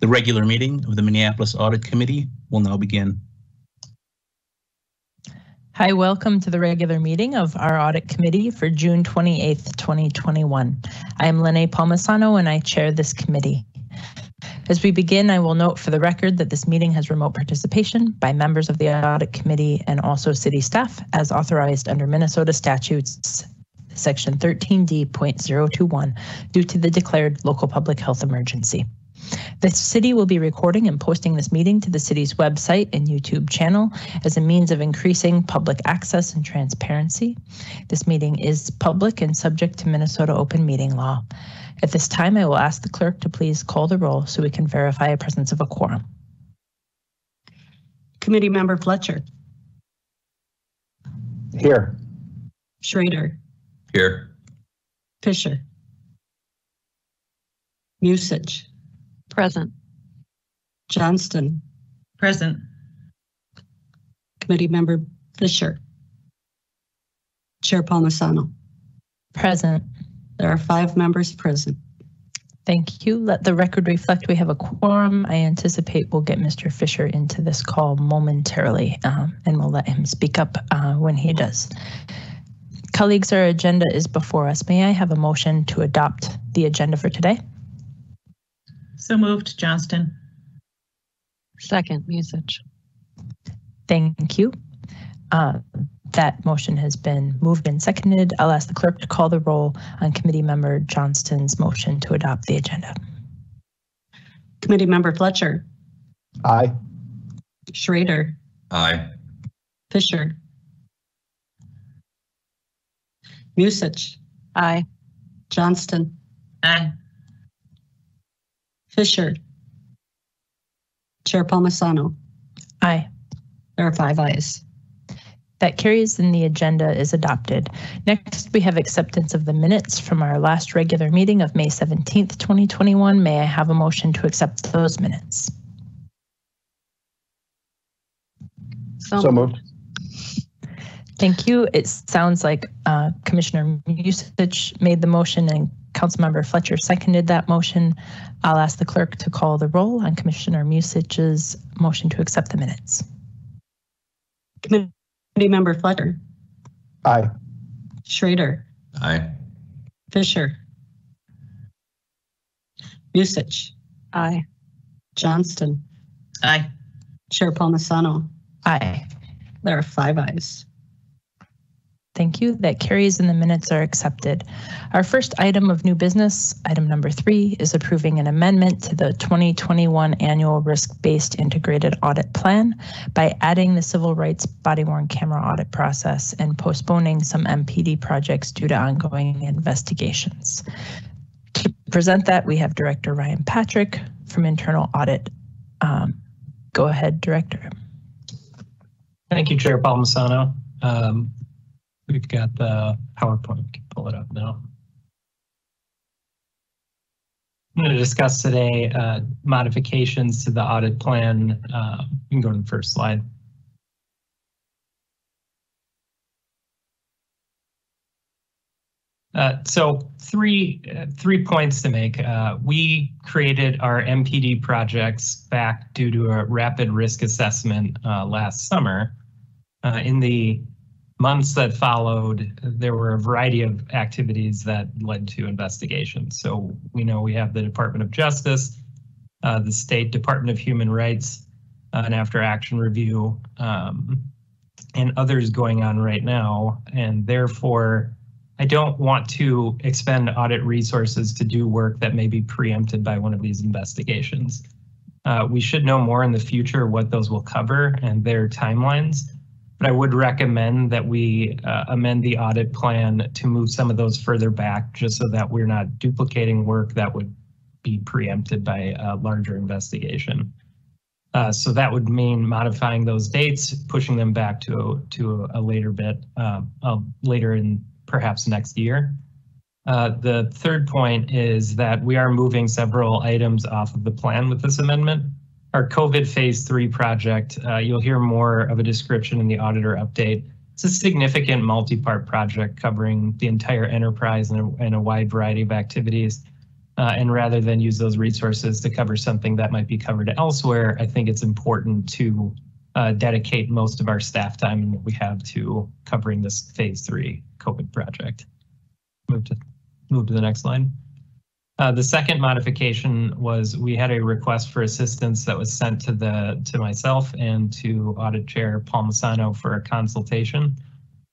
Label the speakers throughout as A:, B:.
A: The regular meeting of the Minneapolis Audit Committee will now begin.
B: Hi, welcome to the regular meeting of our Audit Committee for June 28th, 2021. I am Linea Palmisano and I chair this committee. As we begin, I will note for the record that this meeting has remote participation by members of the Audit Committee and also city staff as authorized under Minnesota statutes section 13D.021 due to the declared local public health emergency. The city will be recording and posting this meeting to the city's website and YouTube channel as a means of increasing public access and transparency. This meeting is public and subject to Minnesota open meeting law. At this time, I will ask the clerk to please call the roll so we can verify a presence of a quorum.
C: Committee Member Fletcher,
D: Here.
C: Schroeder,
A: Here.
C: Fisher, Musich,
E: Present.
C: Johnston,
E: Present.
C: Committee Member Fisher, Chair Palmisano.
B: Present.
C: There are five members present.
B: Thank you. Let the record reflect we have a quorum. I anticipate we'll get Mr. Fisher into this call momentarily um, and we'll let him speak up uh, when he does. Colleagues, our agenda is before us. May I have a motion to adopt the agenda for today?
E: So moved, Johnston. Second, Musich.
B: Thank you. Uh, that motion has been moved and seconded. I'll ask the clerk to call the roll on committee member Johnston's motion to adopt the agenda.
C: Committee Member Fletcher,
D: Aye.
C: Schroeder,
A: Aye.
C: Fisher, Musich,
E: Aye.
C: Johnston,
E: Aye.
C: Fisher, Chair Palmisano.
B: Aye.
C: There are five ayes.
B: That carries and the agenda is adopted. Next, we have acceptance of the minutes from our last regular meeting of May 17th, 2021. May I have a motion to accept those minutes?
D: So moved.
B: Thank you. It sounds like uh, Commissioner Musich made the motion and Councilmember Fletcher seconded that motion. I'll ask the clerk to call the roll on Commissioner Musich's motion to accept the minutes.
C: Committee Member Fletcher,
D: Aye.
C: Schroeder,
A: Aye.
C: Fisher, Musich,
E: Aye.
C: Johnston,
E: Aye.
C: Chair Palmisano.
B: Aye.
C: There are five ayes.
B: Thank you. That carries and the minutes are accepted. Our first item of new business, item number three, is approving an amendment to the 2021 annual risk-based integrated audit plan by adding the civil rights body-worn camera audit process and postponing some MPD projects due to ongoing investigations. To present that, we have Director Ryan Patrick from Internal Audit. Um, Go ahead, Director.
F: Thank you, Chair Palmisano. Um, We've got the PowerPoint, we can pull it up now. I'm going to discuss today uh, modifications to the audit plan. Uh, You can go to the first slide. Uh, So three, uh, three points to make. Uh, We created our MPD projects back due to a rapid risk assessment uh, last summer. In the months that followed, there were a variety of activities that led to investigations. So we know we have the Department of Justice, uh, the State Department of Human Rights, uh, an after action review, um, and others going on right now. And therefore, I don't want to expend audit resources to do work that may be preempted by one of these investigations. Uh, we should know more in the future what those will cover and their timelines. But I would recommend that we uh, amend the audit plan to move some of those further back, just so that we're not duplicating work that would be preempted by a larger investigation. Uh, so that would mean modifying those dates, pushing them back to to a later bit, uh, uh, later in perhaps next year. Uh, the third point is that we are moving several items off of the plan with this amendment. Our COVID phase three project, uh, you'll hear more of a description in the auditor update. It's a significant multi-part project covering the entire enterprise and a, and a wide variety of activities. Uh, and rather than use those resources to cover something that might be covered elsewhere, I think it's important to uh, dedicate most of our staff time and what we have to covering this phase three COVID project. Move to move to the next slide. Uh, the second modification was we had a request for assistance that was sent to the to myself and to Audit Chair Paul Palmisano for a consultation.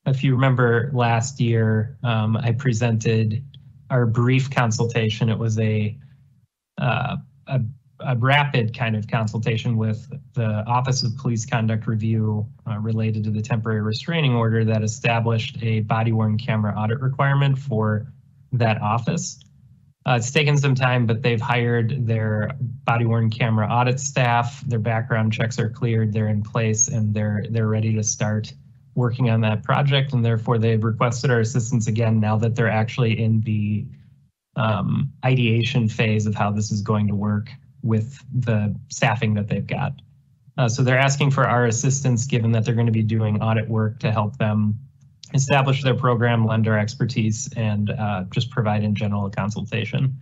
F: If you remember last year, um, I presented our brief consultation. It was a, uh, a, a rapid kind of consultation with the Office of Police Conduct Review uh, related to the temporary restraining order that established a body worn camera audit requirement for that office. Uh, it's taken some time, but they've hired their body worn camera audit staff. Their background checks are cleared. They're in place and they're they're ready to start working on that project. And therefore, they've requested our assistance again now that they're actually in the um, ideation phase of how this is going to work with the staffing that they've got. Uh, so they're asking for our assistance, given that they're going to be doing audit work to help them establish their program, lender expertise, and uh, just provide in general consultation.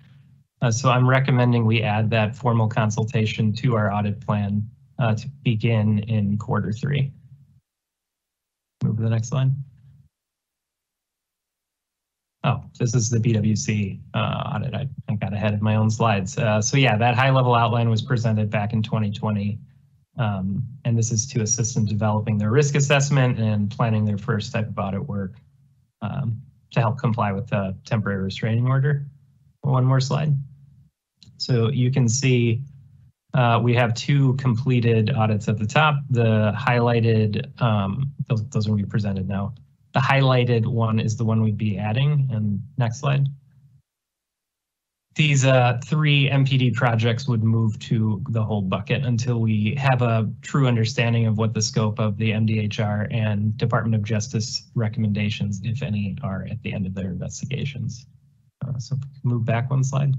F: Uh, so I'm recommending we add that formal consultation to our audit plan uh, to begin in quarter three. Move to the next slide. Oh, this is the BWC uh, audit. I, I, got ahead of my own slides. Uh, so yeah, that high level outline was presented back in 2020. Um, and this is to assist in developing their risk assessment and planning their first type of audit work um, to help comply with the temporary restraining order. One more slide. So you can see uh, we have two completed audits at the top. The highlighted, um, those, those will be presented now. The highlighted one is the one we'd be adding. And next slide these uh, three MPD projects would move to the hold bucket until we have a true understanding of what the scope of the MDHR and Department of Justice recommendations, if any, are at the end of their investigations. Uh, so move back one slide.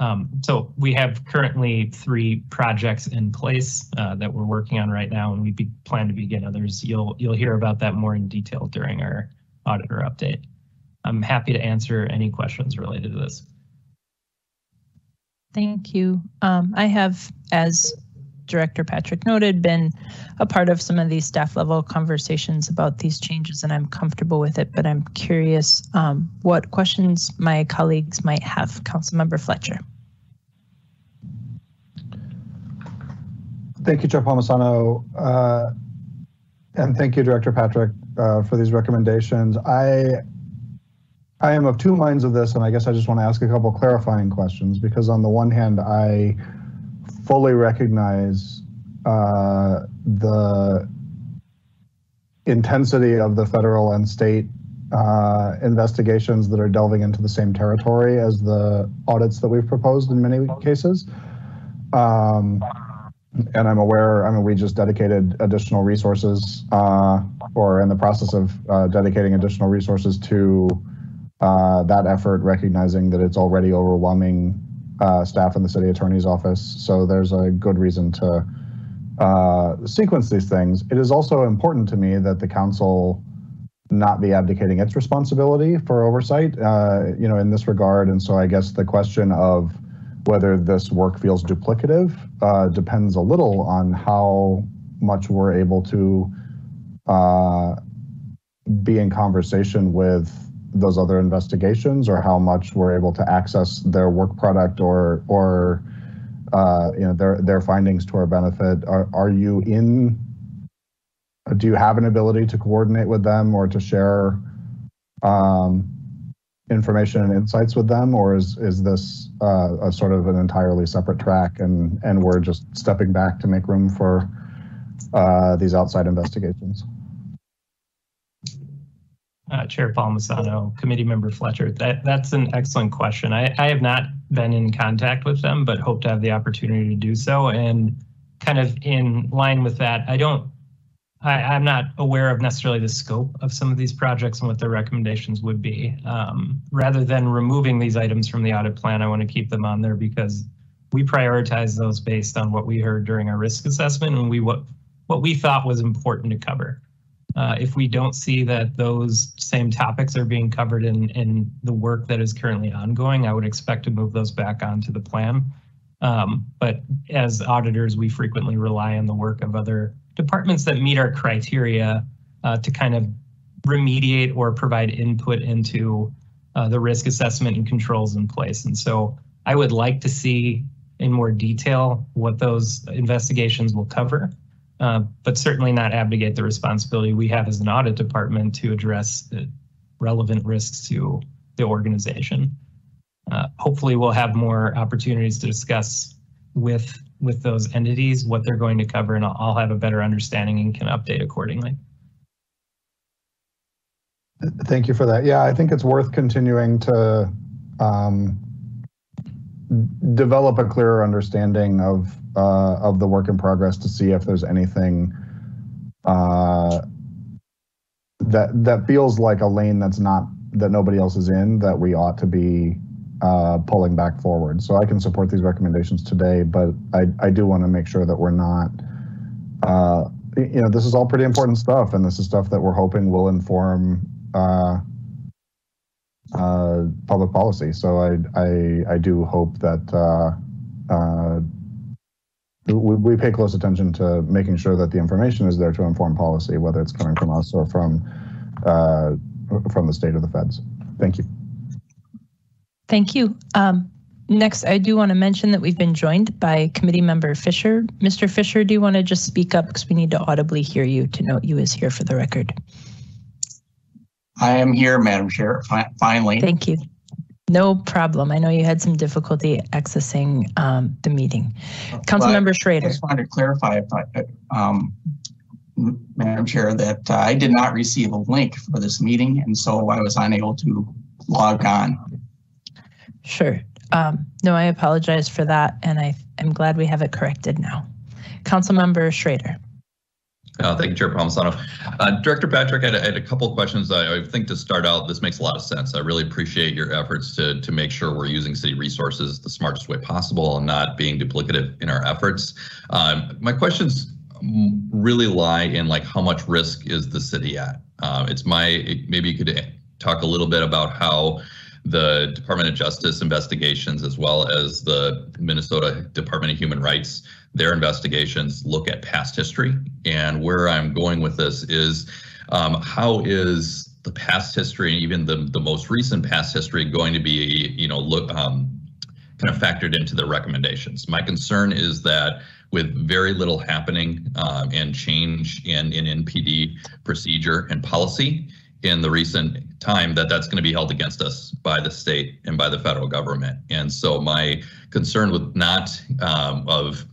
F: Um, so we have currently three projects in place uh, that we're working on right now, and we plan to begin others. You'll you'll hear about that more in detail during our auditor update. I'm happy to answer any questions related to this.
B: Thank you. Um, I have, as Director Patrick noted, been a part of some of these staff level conversations about these changes and I'm comfortable with it, but I'm curious um, what questions my colleagues might have. Councilmember Fletcher.
D: Thank you, Chair Palmisano. Uh, and thank you, Director Patrick, uh, for these recommendations. I I am of two minds of this, and I guess I just want to ask a couple clarifying questions because, on the one hand, I fully recognize uh, the intensity of the federal and state uh, investigations that are delving into the same territory as the audits that we've proposed in many cases. Um, and I'm aware, I mean, we just dedicated additional resources uh, or in the process of uh, dedicating additional resources to uh, that effort, recognizing that it's already overwhelming uh, staff in the city attorney's office. So there's a good reason to uh, sequence these things. It is also important to me that the council not be abdicating its responsibility for oversight, uh, you know, in this regard. And so I guess the question of whether this work feels duplicative uh, depends a little on how much we're able to uh, be in conversation with those other investigations or how much we're able to access their work product or or uh, you know their their findings to our benefit. Are, are you in do you have an ability to coordinate with them or to share um, information and insights with them, or is is this uh, a sort of an entirely separate track, and and we're just stepping back to make room for uh, these outside investigations?
F: Uh, Chair Palmisano, Committee Member Fletcher, that that's an excellent question. I, I have not been in contact with them, but hope to have the opportunity to do so. And kind of in line with that, I don't I, am not aware of necessarily the scope of some of these projects and what their recommendations would be. Um, rather than removing these items from the audit plan, I want to keep them on there because we prioritize those based on what we heard during our risk assessment and we what what we thought was important to cover. Uh, if we don't see that those same topics are being covered in, in the work that is currently ongoing, I would expect to move those back onto the plan. Um, but as auditors, we frequently rely on the work of other departments that meet our criteria uh, to kind of remediate or provide input into uh, the risk assessment and controls in place. And so I would like to see in more detail what those investigations will cover, uh, but certainly not abdicate the responsibility we have as an audit department to address relevant risks to the organization. Uh, hopefully we'll have more opportunities to discuss with with those entities what they're going to cover and I'll, have a better understanding and can update accordingly.
D: Thank you for that. Yeah, I think it's worth continuing to um, develop a clearer understanding of uh, of the work in progress to see if there's anything uh, that that feels like a lane that's not that nobody else is in that we ought to be uh, pulling back forward. So I can support these recommendations today, but I, I do want to make sure that we're not, uh, you know, this is all pretty important stuff, and this is stuff that we're hoping will inform uh, uh, public policy. So I, I, I do hope that uh, uh, we, we pay close attention to making sure that the information is there to inform policy, whether it's coming from us or from from the state or the feds. Thank you.
B: Thank you. Um, next, I do want to mention that we've been joined by committee member Fisher. Mr. Fisher, do you want to just speak up because we need to audibly hear you to note you is here for the record.
G: I am here, Madam Chair, fi- finally.
B: Thank you. No problem. I know you had some difficulty accessing um, the meeting. Councilmember
G: I
B: Schroeder.
G: I just wanted to clarify, if I, um, Madam Chair, that uh, I did not receive a link for this meeting, and so I was unable to log on.
B: Sure. Um, no, I apologize for that, and I am glad we have it corrected now. Councilmember Schroeder.
H: Uh, thank you, Chair Palmisano. Uh, Director Patrick, I had, I had, a couple questions. I, I, think to start out, this makes a lot of sense. I really appreciate your efforts to, to make sure we're using city resources the smartest way possible and not being duplicative in our efforts. Um, my questions really lie in like how much risk is the city at? Uh, it's my, maybe you could talk a little bit about how the Department of Justice investigations as well as the Minnesota Department of Human Rights their investigations look at past history. And where I'm going with this is um, how is the past history, and even the, the most recent past history, going to be, you know, look um, kind of factored into the recommendations? My concern is that with very little happening um, and change in, in MPD procedure and policy in the recent time that that's going to be held against us by the state and by the federal government. And so my concern with not um, of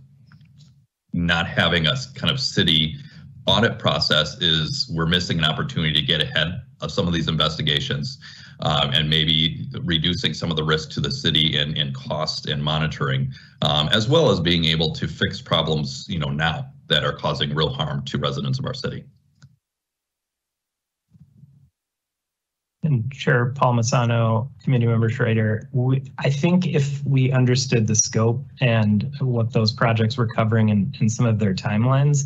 H: not having a kind of city audit process is we're missing an opportunity to get ahead of some of these investigations um, and maybe reducing some of the risk to the city in, in cost and monitoring, um, as well as being able to fix problems, you know, now that are causing real harm to residents of our city.
F: And Chair Palmisano, Committee Member Schroeder, we, I think if we understood the scope and what those projects were covering and, and some of their timelines,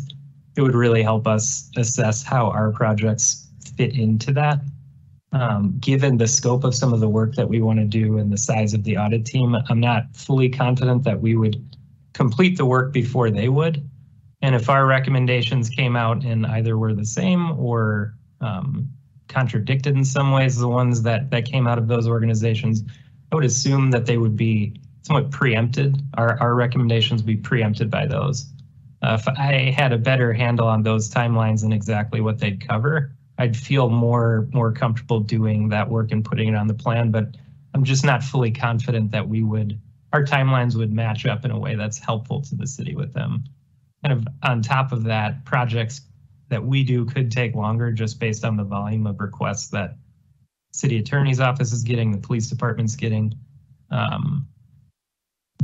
F: it would really help us assess how our projects fit into that. Um, given the scope of some of the work that we want to do and the size of the audit team, I'm not fully confident that we would complete the work before they would. And if our recommendations came out and either were the same or um, contradicted in some ways the ones that that came out of those organizations. I would assume that they would be somewhat preempted. Our, our recommendations be preempted by those. Uh, if i had a better handle on those timelines and exactly what they'd cover i'd feel more more comfortable doing that work and putting it on the plan but i'm just not fully confident that we would our timelines would match up in a way that's helpful to the city with them. Kind of on top of that projects that we do could take longer just based on the volume of requests that city attorney's office is getting, the police department's getting. Um,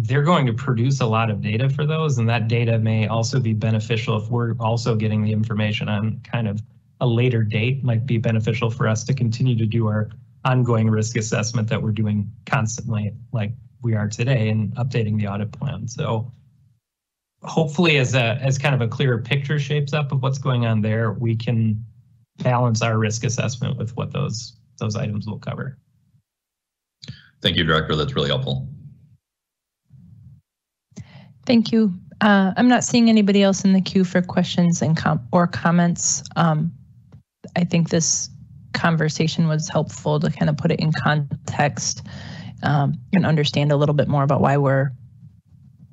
F: they're going to produce a lot of data for those, and that data may also be beneficial if we're also getting the information on kind of a later date might be beneficial for us to continue to do our ongoing risk assessment that we're doing constantly like we are today and updating the audit plan. So hopefully as a as kind of a clearer picture shapes up of what's going on there, we can balance our risk assessment with what those those items will cover.
H: Thank you, Director. That's really helpful.
B: Thank you. Uh, I'm not seeing anybody else in the queue for questions and com or comments. Um, I think this conversation was helpful to kind of put it in context um, and understand a little bit more about why we're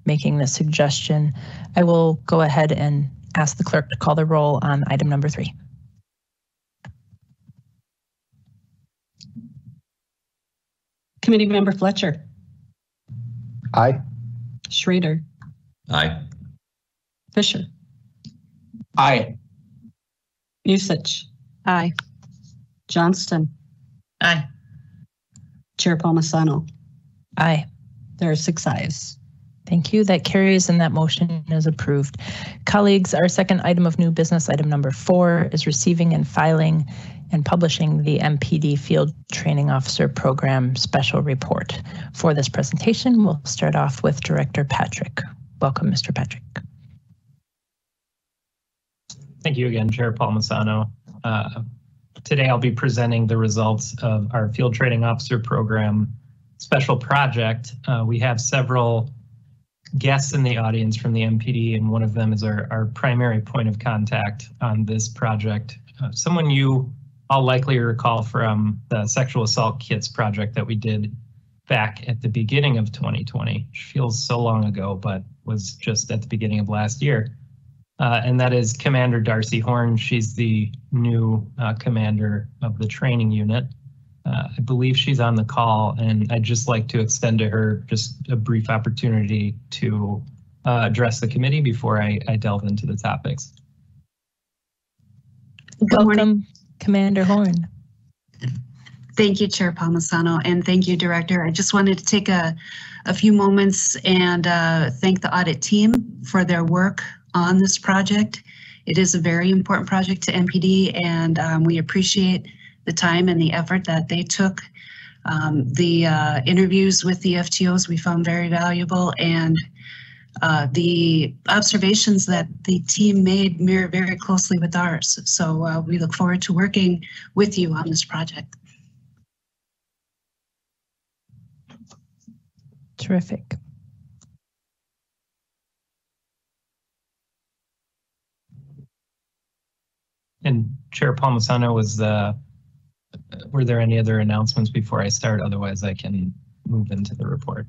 B: making this suggestion. I will go ahead and ask the clerk to call the roll on item number three.
C: Committee Member Fletcher,
D: Aye.
C: Schroeder,
H: Aye.
C: Fisher,
G: Aye.
C: Musich,
E: Aye.
C: Johnston,
E: Aye.
C: Chair Palmisano.
B: Aye.
C: There are six ayes.
B: Thank you. That carries and that motion is approved. Colleagues, our second item of new business, item number four, is receiving and filing and publishing the MPD Field Training Officer Program Special Report. For this presentation, we'll start off with Director Patrick. Welcome, Mr. Patrick.
F: Thank you again, Chair Palmisano. Uh, today I'll be presenting the results of our Field Training Officer Program special project. Uh, we have several guests in the audience from the MPD, and one of them is our, our primary point of contact on this project. Uh, someone you all likely recall from the sexual assault kits project that we did back at the beginning of 2020, which feels so long ago, but was just at the beginning of last year. Uh, and that is Commander Darcy Horn. She's the new uh, commander of the training unit. Uh, I believe she's on the call, and I'd just like to extend to her just a brief opportunity to uh, address the committee before I, I delve into the topics.
I: Good morning.
B: Welcome, Commander Horn.
I: Thank you, Chair Palmisano, and thank you, Director. I just wanted to take a, a few moments and uh, thank the audit team for their work on this project. It is a very important project to MPD, and um, we appreciate the time and the effort that they took. Um, the uh, interviews with the FTOs we found very valuable, and uh, the observations that the team made mirror very closely with ours. So uh, we look forward to working with you on this project.
B: Terrific.
F: And Chair Palmisano, was the, were there any other announcements before I start? Otherwise, I can move into the report.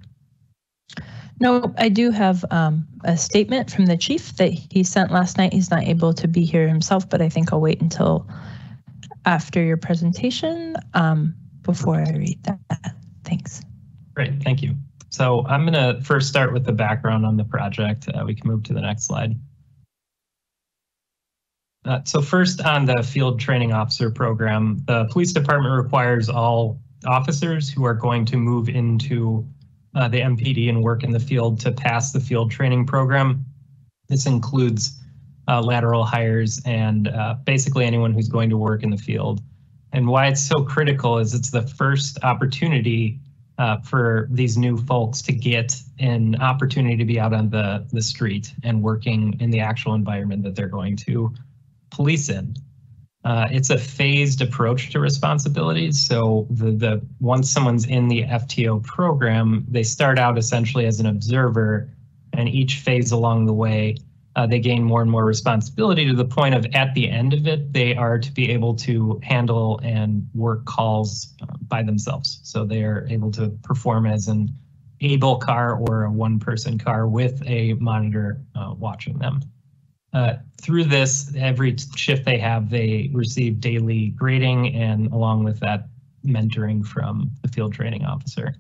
B: No, I do have um, a statement from the chief that he sent last night. He's not able to be here himself, but I think I'll wait until after your presentation um, before I read that. Thanks.
F: Great, thank you. So I'm going to first start with the background on the project. Uh, we can move to the next slide. Uh, so first on the field training officer program, the police department requires all officers who are going to move into uh, the MPD and work in the field to pass the field training program. This includes uh, lateral hires and uh, basically anyone who's going to work in the field. And why it's so critical is it's the first opportunity uh, for these new folks to get an opportunity to be out on the, the street and working in the actual environment that they're going to police in. Uh, it's a phased approach to responsibilities. So the, the once someone's in the FTO program, they start out essentially as an observer, and each phase along the way, uh, they gain more and more responsibility to the point of at the end of it, they are to be able to handle and work calls uh, by themselves. So they are able to perform as an able car or a one person car with a monitor uh, watching them. Uh, through this, every shift they have, they receive daily grading and along with that, mentoring from the field training officer.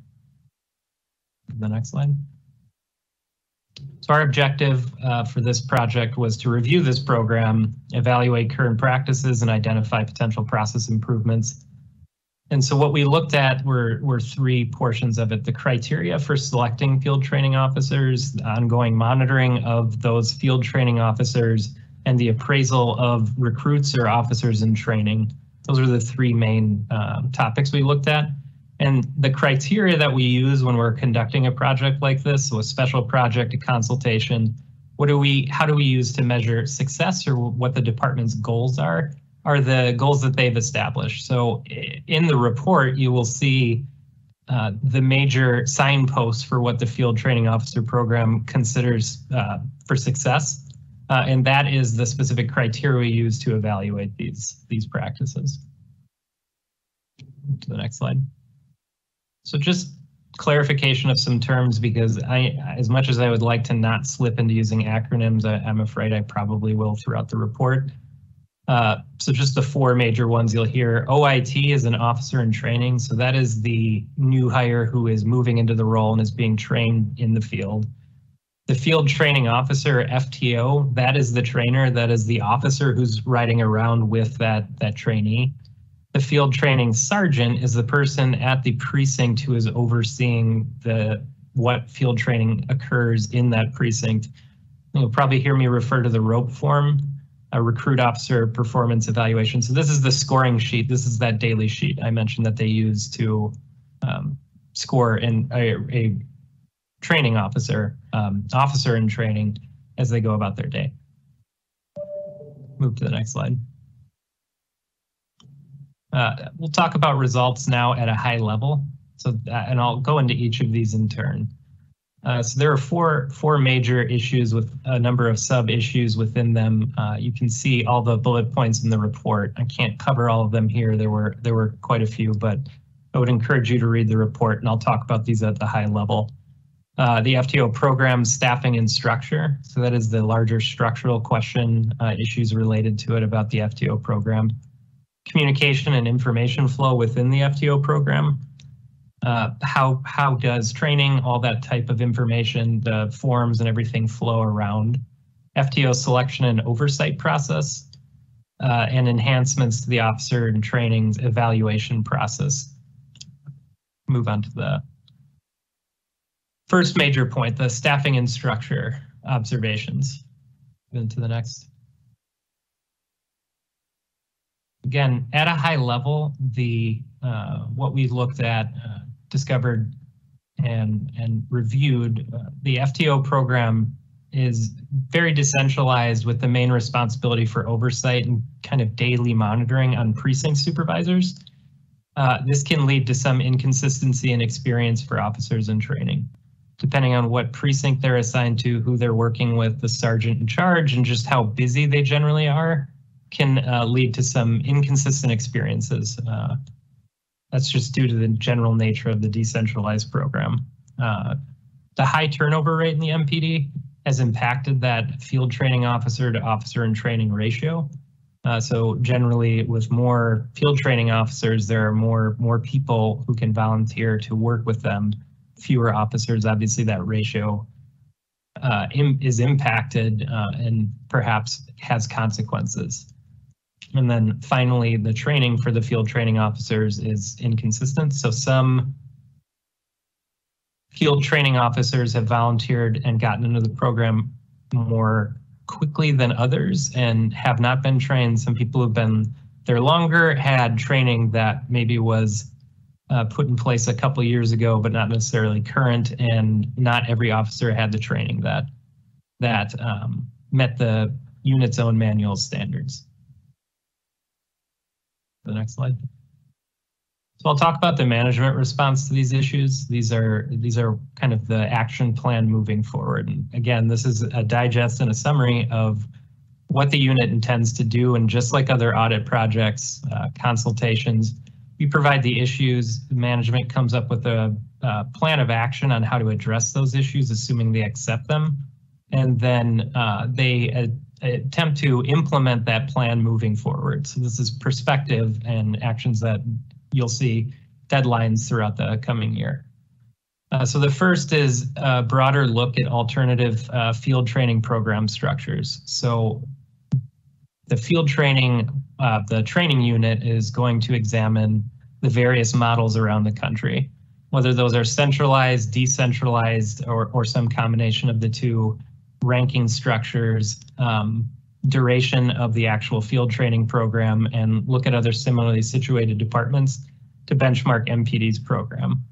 F: The next slide. So our objective uh, for this project was to review this program, evaluate current practices, and identify potential process improvements. And so what we looked at were, were three portions of it. The criteria for selecting field training officers, ongoing monitoring of those field training officers, and the appraisal of recruits or officers in training. Those are the three main uh, topics we looked at. And the criteria that we use when we're conducting a project like this, so a special project, a consultation, what do we, how do we use to measure success or what the department's goals are? Are the goals that they've established. So in the report, you will see uh, the major signposts for what the field training officer program considers uh, for success. Uh, and that is the specific criteria we use to evaluate these, these practices. To the next slide. So just clarification of some terms because I, as much as I would like to not slip into using acronyms, I, am afraid I probably will throughout the report. Uh, so just the four major ones you'll hear. OIT is an officer in training. So that is the new hire who is moving into the role and is being trained in the field. The field training officer, FTO, that is the trainer, that is the officer who's riding around with that, that trainee. The field training sergeant is the person at the precinct who is overseeing the what field training occurs in that precinct. You'll probably hear me refer to the ROPE form, a recruit officer performance evaluation. So this is the scoring sheet. This is that daily sheet I mentioned that they use to um, score in a, a training officer, um, officer in training as they go about their day. Move to the next slide. Uh, we'll talk about results now at a high level. So, uh, and I'll go into each of these in turn. Uh, so there are four four major issues with a number of sub issues within them. Uh, you can see all the bullet points in the report. I can't cover all of them here. There were there were quite a few, but I would encourage you to read the report, and I'll talk about these at the high level. Uh, the FTO program staffing and structure. So that is the larger structural question uh, issues related to it about the FTO program communication and information flow within the FTO program. Uh, how how does training, all that type of information, the forms and everything flow around FTO selection and oversight process, uh, and enhancements to the officer and training's evaluation process. Move on to the first major point, the staffing and structure observations. Then to the next. again, at a high level, the uh, what we looked at, uh, discovered, and and reviewed, uh, the FTO program is very decentralized with the main responsibility for oversight and kind of daily monitoring on precinct supervisors. Uh, this can lead to some inconsistency in experience for officers in training, depending on what precinct they're assigned to, who they're working with, the sergeant in charge, and just how busy they generally are can uh, lead to some inconsistent experiences. That's just due to the general nature of the decentralized program. Uh, the high turnover rate in the MPD has impacted that field training officer to officer in training ratio. Uh, so generally with more field training officers, there are more, more people who can volunteer to work with them, fewer officers, obviously that ratio uh, is impacted uh, and perhaps has consequences. And then finally, the training for the field training officers is inconsistent. So some field training officers have volunteered and gotten into the program more quickly than others and have not been trained. Some people have been there longer, had training that maybe was uh, put in place a couple years ago, but not necessarily current, and not every officer had the training that that um, met the unit's own manual standards the next slide. So I'll talk about the management response to these issues. These are these are kind of the action plan moving forward. And again, this is a digest and a summary of what the unit intends to do. And just like other audit projects, uh, consultations, we provide the issues. Management comes up with a, a, plan of action on how to address those issues, assuming they accept them. And then uh, they uh, attempt to implement that plan moving forward. So this is perspective and actions that you'll see deadlines throughout the coming year. Uh, so the first is a broader look at alternative uh, field training program structures. So the field training, uh, the training unit is going to examine the various models around the country, whether those are centralized, decentralized, or, or some combination of the two, ranking structures, um, duration of the actual field training program, and look at other similarly situated departments to benchmark MPD's program.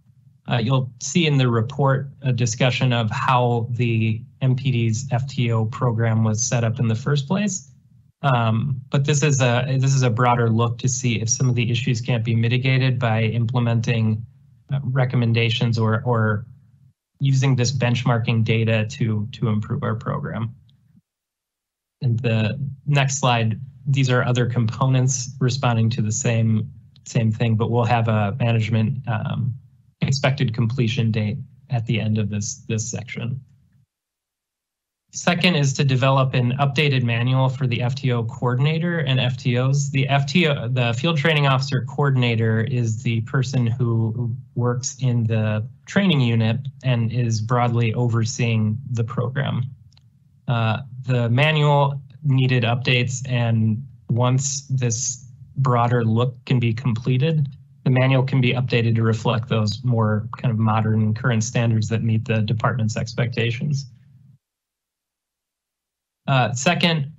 F: Uh, you'll see in the report a discussion of how the MPD's FTO program was set up in the first place. Um, but this is a this is a broader look to see if some of the issues can't be mitigated by implementing uh, recommendations or or using this benchmarking data to to improve our program. And the next slide, these are other components responding to the same same thing, but we'll have a management um, expected completion date at the end of this this section. Second is to develop an updated manual for the FTO coordinator and FTOs. The FTO, the field training officer coordinator is the person who works in the training unit and is broadly overseeing the program. Uh, the manual needed updates and once this broader look can be completed, the manual can be updated to reflect those more kind of modern current standards that meet the department's expectations. Uh, second,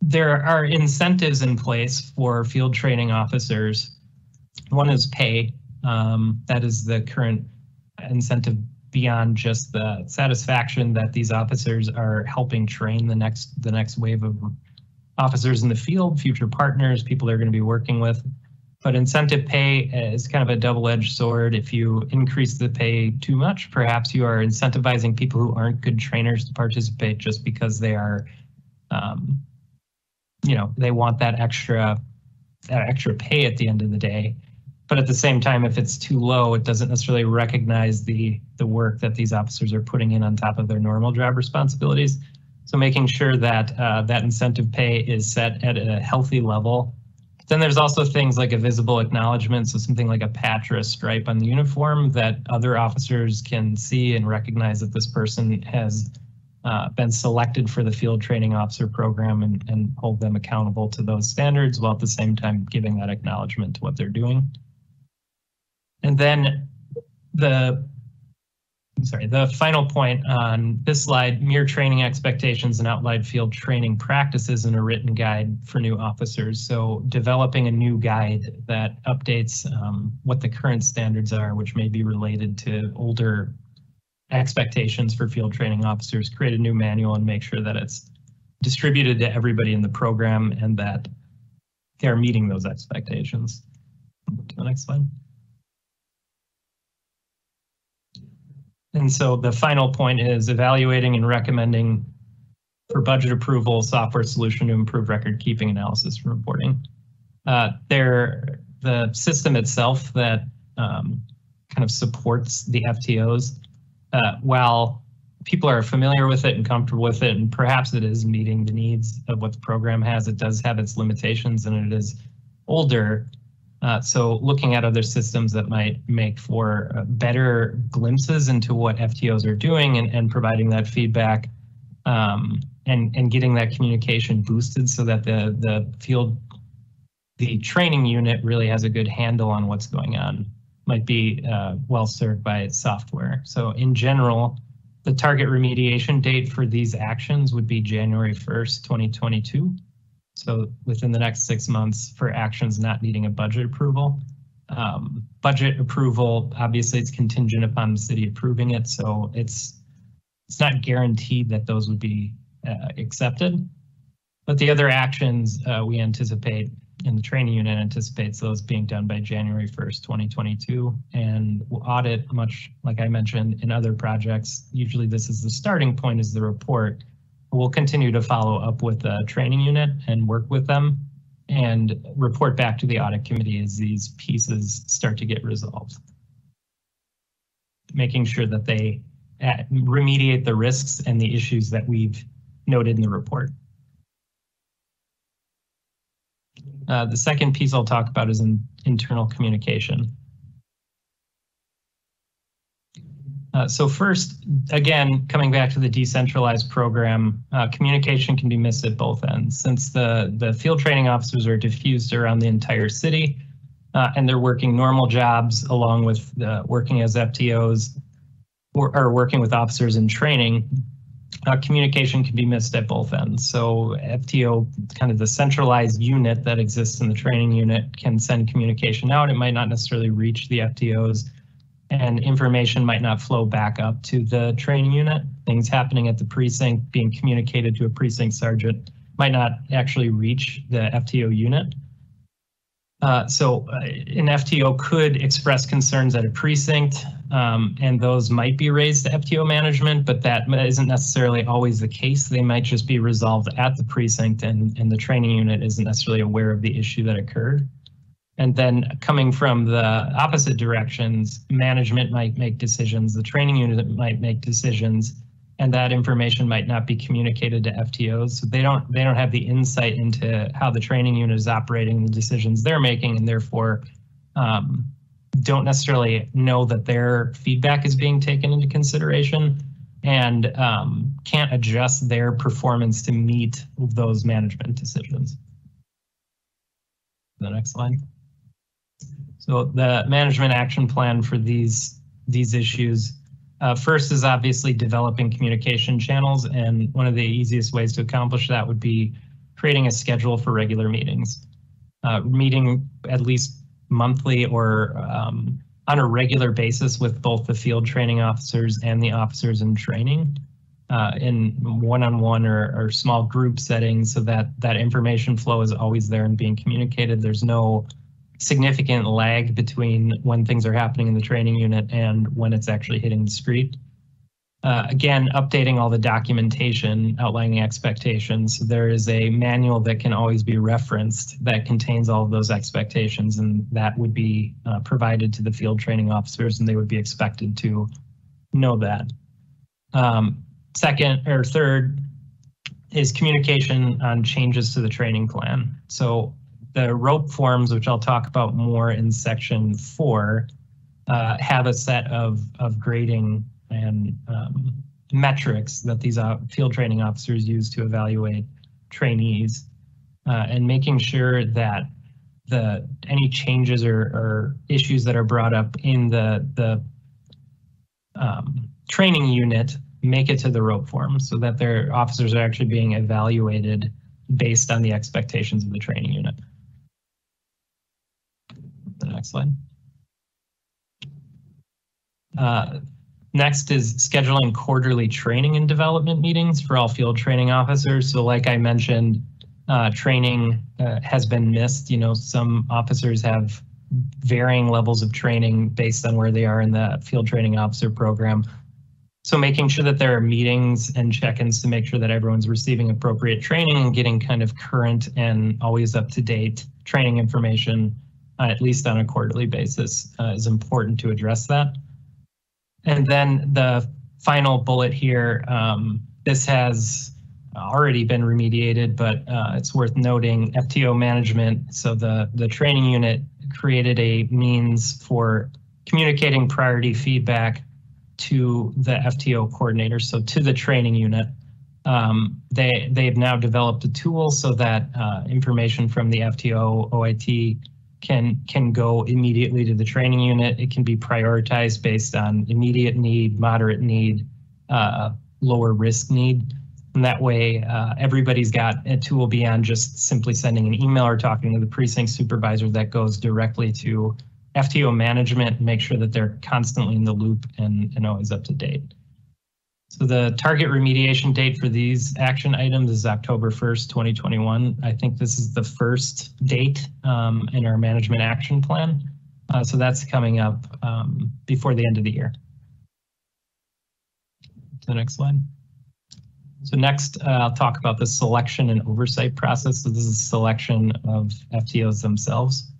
F: there are incentives in place for field training officers. One is pay. Um, that is the current incentive beyond just the satisfaction that these officers are helping train the next the next wave of officers in the field, future partners, people they're going to be working with. But incentive pay is kind of a double-edged sword. If you increase the pay too much, perhaps you are incentivizing people who aren't good trainers to participate just because they are, um, you know, they want that extra that extra pay at the end of the day. But at the same time, if it's too low, it doesn't necessarily recognize the the work that these officers are putting in on top of their normal job responsibilities. So making sure that uh, that incentive pay is set at a healthy level then there's also things like a visible acknowledgement, so something like a patch or a stripe on the uniform that other officers can see and recognize that this person has uh, been selected for the field training officer program and, and hold them accountable to those standards while at the same time giving that acknowledgement to what they're doing. And then the sorry, the final point on this slide, mere training expectations and outlined field training practices in a written guide for new officers. So developing a new guide that updates um, what the current standards are, which may be related to older expectations for field training officers, create a new manual and make sure that it's distributed to everybody in the program and that they're meeting those expectations. To the next slide. And so the final point is evaluating and recommending for budget approval software solution to improve record keeping analysis and reporting. Uh, there, the system itself that um, kind of supports the FTOs, uh, while people are familiar with it and comfortable with it, and perhaps it is meeting the needs of what the program has, it does have its limitations and it is older. Uh, so looking at other systems that might make for uh, better glimpses into what FTOs are doing and, and providing that feedback um, and, and getting that communication boosted so that the, the field, the training unit really has a good handle on what's going on might be uh, well served by software. So in general, the target remediation date for these actions would be January 1st, 2022. So within the next six months for actions not needing a budget approval. Um, budget approval, obviously it's contingent upon the city approving it. So it's it's not guaranteed that those would be uh, accepted. But the other actions uh, we anticipate and the training unit anticipates those being done by January 1st, 2022. And we'll audit much like I mentioned in other projects. Usually this is the starting point is the report We'll continue to follow up with the training unit and work with them and report back to the audit committee as these pieces start to get resolved. Making sure that they uh, remediate the risks and the issues that we've noted in the report. Uh, the second piece I'll talk about is in internal communication. Uh, so first, again, coming back to the decentralized program, uh, communication can be missed at both ends since the, the field training officers are diffused around the entire city uh, and they're working normal jobs along with working as FTOs or, or, working with officers in training. Uh, communication can be missed at both ends. So FTO, kind of the centralized unit that exists in the training unit can send communication out. It might not necessarily reach the FTOs and information might not flow back up to the training unit. Things happening at the precinct being communicated to a precinct sergeant might not actually reach the FTO unit. Uh, so uh, an FTO could express concerns at a precinct, um, and those might be raised to FTO management, but that isn't necessarily always the case. They might just be resolved at the precinct, and, and the training unit isn't necessarily aware of the issue that occurred. And then coming from the opposite directions, management might make decisions, the training unit might make decisions, and that information might not be communicated to FTOs. So they don't they don't have the insight into how the training unit is operating, the decisions they're making, and therefore um, don't necessarily know that their feedback is being taken into consideration and um, can't adjust their performance to meet those management decisions. The next slide. So the management action plan for these these issues uh, first is obviously developing communication channels, and one of the easiest ways to accomplish that would be creating a schedule for regular meetings. Uh, meeting at least monthly or um, on a regular basis with both the field training officers and the officers in training uh, in one-on-one or, or small group settings so that that information flow is always there and being communicated. There's no significant lag between when things are happening in the training unit and when it's actually hitting the street. Uh, again, updating all the documentation, outlining expectations. There is a manual that can always be referenced that contains all of those expectations, and that would be uh, provided to the field training officers, and they would be expected to know that. Um, second or third is communication on changes to the training plan. So the ROPE forms, which I'll talk about more in section four, uh, have a set of, of grading and um, metrics that these uh, field training officers use to evaluate trainees uh, and making sure that the any changes or, or, issues that are brought up in the the um, training unit make it to the ROPE form so that their officers are actually being evaluated based on the expectations of the training unit the next slide. Uh, next is scheduling quarterly training and development meetings for all field training officers. So like I mentioned, uh, training uh, has been missed. You know, some officers have varying levels of training based on where they are in the field training officer program. So making sure that there are meetings and check-ins to make sure that everyone's receiving appropriate training and getting kind of current and always up to date training information at least on a quarterly basis, uh, is important to address that. And then the final bullet here, um, this has already been remediated, but uh, it's worth noting FTO management. So the, the training unit created a means for communicating priority feedback to the FTO coordinator, so to the training unit. Um, they, they've now developed a tool so that uh, information from the FTO OIT can can go immediately to the training unit. It can be prioritized based on immediate need, moderate need, uh, lower risk need. And that way, uh, everybody's got a tool beyond just simply sending an email or talking to the precinct supervisor that goes directly to FTO management, make sure that they're constantly in the loop and, and always up to date. So the target remediation date for these action items is October 1st, 2021. I think this is the first date um, in our management action plan. Uh, so that's coming up um, before the end of the year. To the next slide. So next, uh, I'll talk about the selection and oversight process. So this is selection of FTOs themselves.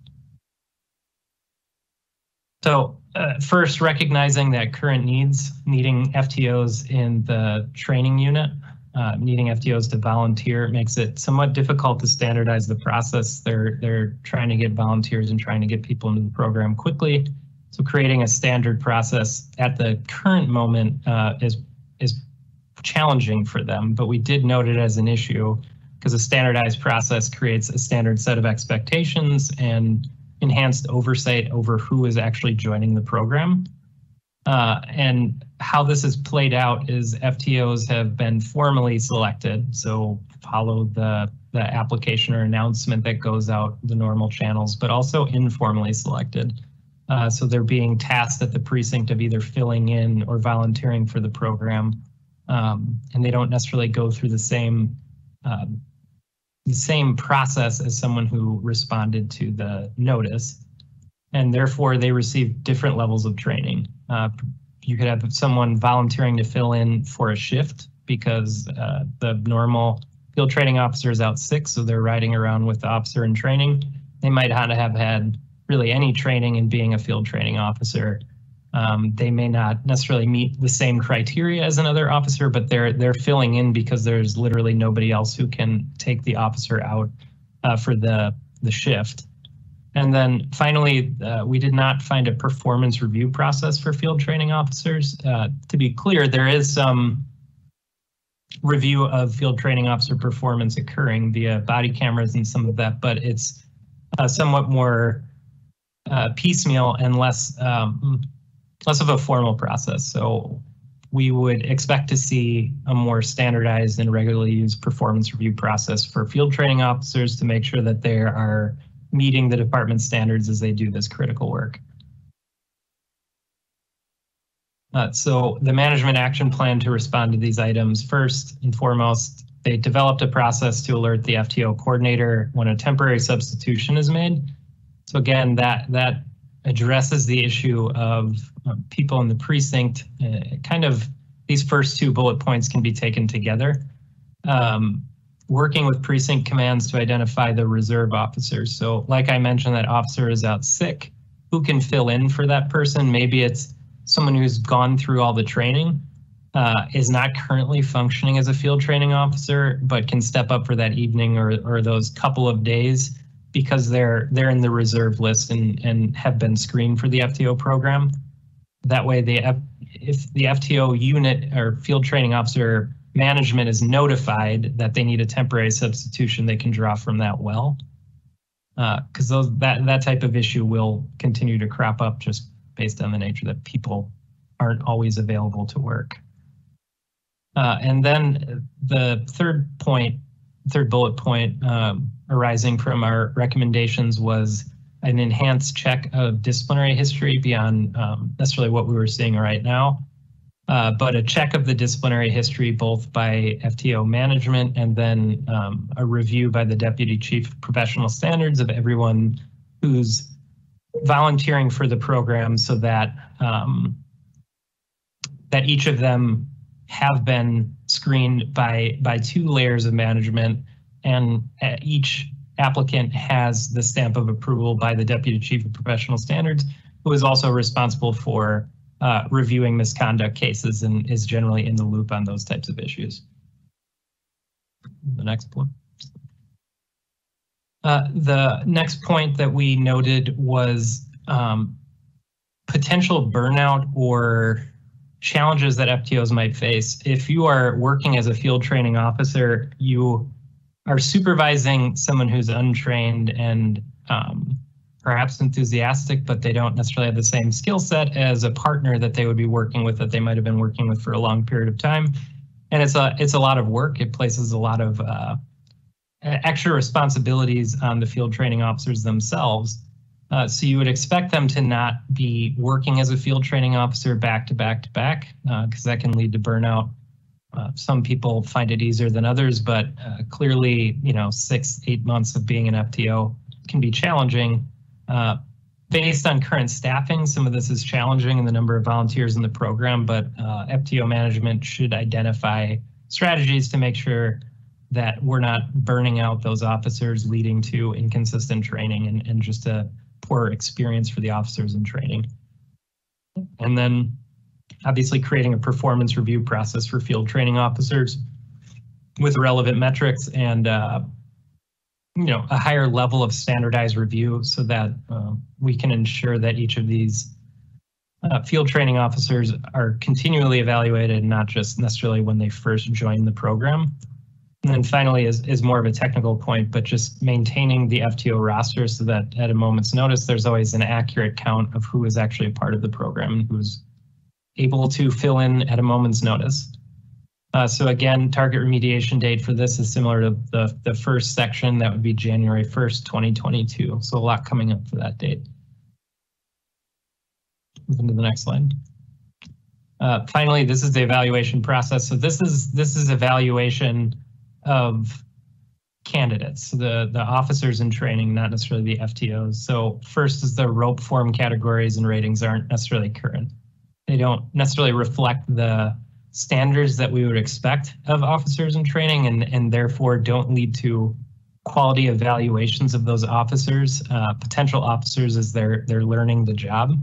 F: So uh, first, recognizing that current needs, needing FTOs in the training unit, uh, needing FTOs to volunteer makes it somewhat difficult to standardize the process. They're they're trying to get volunteers and trying to get people into the program quickly. So creating a standard process at the current moment uh, is is challenging for them. But we did note it as an issue because a standardized process creates a standard set of expectations and enhanced oversight over who is actually joining the program. Uh, and how this is played out is FTOs have been formally selected, so follow the, the application or announcement that goes out the normal channels, but also informally selected. Uh, so they're being tasked at the precinct of either filling in or volunteering for the program. Um, and they don't necessarily go through the same um, the same process as someone who responded to the notice, and therefore they receive different levels of training. Uh, you could have someone volunteering to fill in for a shift because uh, the normal field training officer is out sick, so they're riding around with the officer in training. They might not have had really any training in being a field training officer. Um, they may not necessarily meet the same criteria as another officer, but they're they're filling in because there's literally nobody else who can take the officer out uh, for the the shift. And then finally, uh, we did not find a performance review process for field training officers. Uh, to be clear, there is some review of field training officer performance occurring via body cameras and some of that, but it's uh, somewhat more uh, piecemeal and less um, less of a formal process. So we would expect to see a more standardized and regularly used performance review process for field training officers to make sure that they are meeting the department standards as they do this critical work. Uh, so the management action plan to respond to these items, first and foremost, they developed a process to alert the FTO coordinator when a temporary substitution is made. So again, that that addresses the issue of people in the precinct. Uh, kind of these first two bullet points can be taken together. Um, working with precinct commands to identify the reserve officers. So like I mentioned, that officer is out sick. Who can fill in for that person? Maybe it's someone who's gone through all the training, uh, is not currently functioning as a field training officer, but can step up for that evening or, or those couple of days because they're they're in the reserve list and, and have been screened for the FTO program. That way, the if the FTO unit or field training officer management is notified that they need a temporary substitution, they can draw from that well. Because uh, that that type of issue will continue to crop up just based on the nature that people aren't always available to work. Uh, and then the third point, third bullet point um, arising from our recommendations was an enhanced check of disciplinary history beyond um, necessarily what we were seeing right now uh, but a check of the disciplinary history both by FTO management and then um, a review by the Deputy Chief of Professional Standards of everyone who's volunteering for the program so that um, that each of them have been screened by by two layers of management and uh, each applicant has the stamp of approval by the Deputy Chief of Professional Standards, who is also responsible for uh, reviewing misconduct cases and is generally in the loop on those types of issues. The next point. Uh, the next point that we noted was um, potential burnout or challenges that FTOs might face. If you are working as a field training officer, you are supervising someone who's untrained and um, perhaps enthusiastic, but they don't necessarily have the same skill set as a partner that they would be working with that they might have been working with for a long period of time. And it's a it's a lot of work. It places a lot of uh, extra responsibilities on the field training officers themselves. Uh, so you would expect them to not be working as a field training officer back to back to back, because uh, that can lead to burnout. Uh, some people find it easier than others, but uh, clearly, you know, six, eight months of being an FTO can be challenging. Uh, based on current staffing, some of this is challenging in the number of volunteers in the program, but uh, FTO management should identify strategies to make sure that we're not burning out those officers, leading to inconsistent training and, and just a poor experience for the officers in training. And then obviously creating a performance review process for field training officers with relevant metrics and uh, you know a higher level of standardized review so that uh, we can ensure that each of these uh, field training officers are continually evaluated, not just necessarily when they first join the program. And then finally is, is more of a technical point, but just maintaining the FTO roster so that at a moment's notice, there's always an accurate count of who is actually a part of the program and who's able to fill in at a moment's notice. Uh, so again, target remediation date for this is similar to the, the first section. That would be January 1st, 2022. So a lot coming up for that date. Moving to the next slide. Uh, finally, this is the evaluation process. So this is this is evaluation of candidates, the, the officers in training, not necessarily the FTOs. So first is the ROPE form categories and ratings aren't necessarily current. They don't necessarily reflect the standards that we would expect of officers in training and, and therefore don't lead to quality evaluations of those officers, uh, potential officers as they're they're learning the job.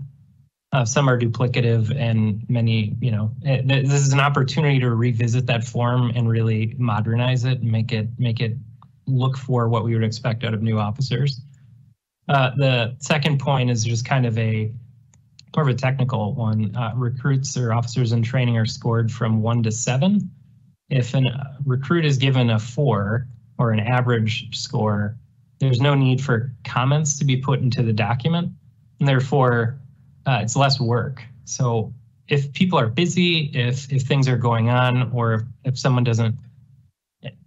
F: Uh, some are duplicative and many, you know, eh, this is an opportunity to revisit that form and really modernize it and make it make it look for what we would expect out of new officers. Uh, the second point is just kind of a more of a technical one. Uh, recruits or officers in training are scored from one to seven. If a recruit is given a four or an average score, there's no need for comments to be put into the document. And therefore, uh, it's less work. So if people are busy, if if things are going on, or if someone doesn't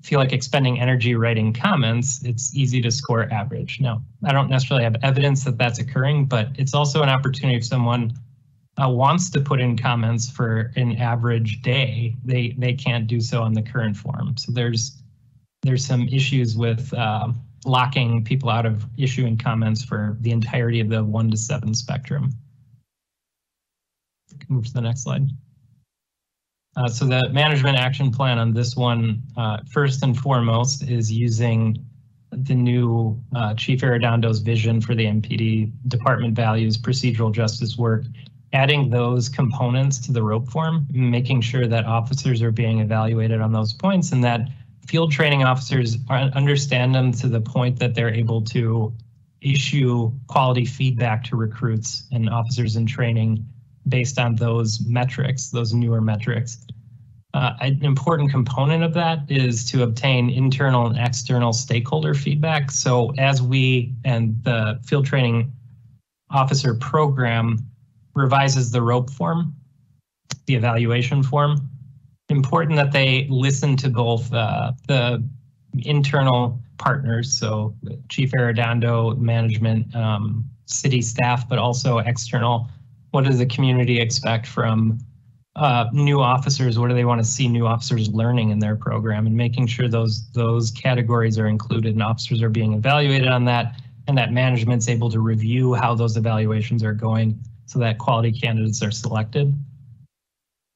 F: feel like expending energy writing comments, it's easy to score average. Now, I don't necessarily have evidence that that's occurring, but it's also an opportunity if someone uh, wants to put in comments for an average day, they they can't do so on the current form. So there's there's some issues with uh, locking people out of issuing comments for the entirety of the one to seven spectrum. Move to the next slide. Uh, so the management action plan on this one, uh, first and foremost, is using the new uh, Chief Arradondo's vision for the MPD department values, procedural justice work, adding those components to the ROPE form, making sure that officers are being evaluated on those points and that field training officers understand them to the point that they're able to issue quality feedback to recruits and officers in training based on those metrics, those newer metrics. Uh, an important component of that is to obtain internal and external stakeholder feedback. So as we and the field training officer program revises the ROPE form, the evaluation form, important that they listen to both uh, the internal partners, so Chief Arradondo, management, um, city staff, but also external what does the community expect from uh, new officers? What do they want to see new officers learning in their program and making sure those those categories are included and officers are being evaluated on that and that management's able to review how those evaluations are going so that quality candidates are selected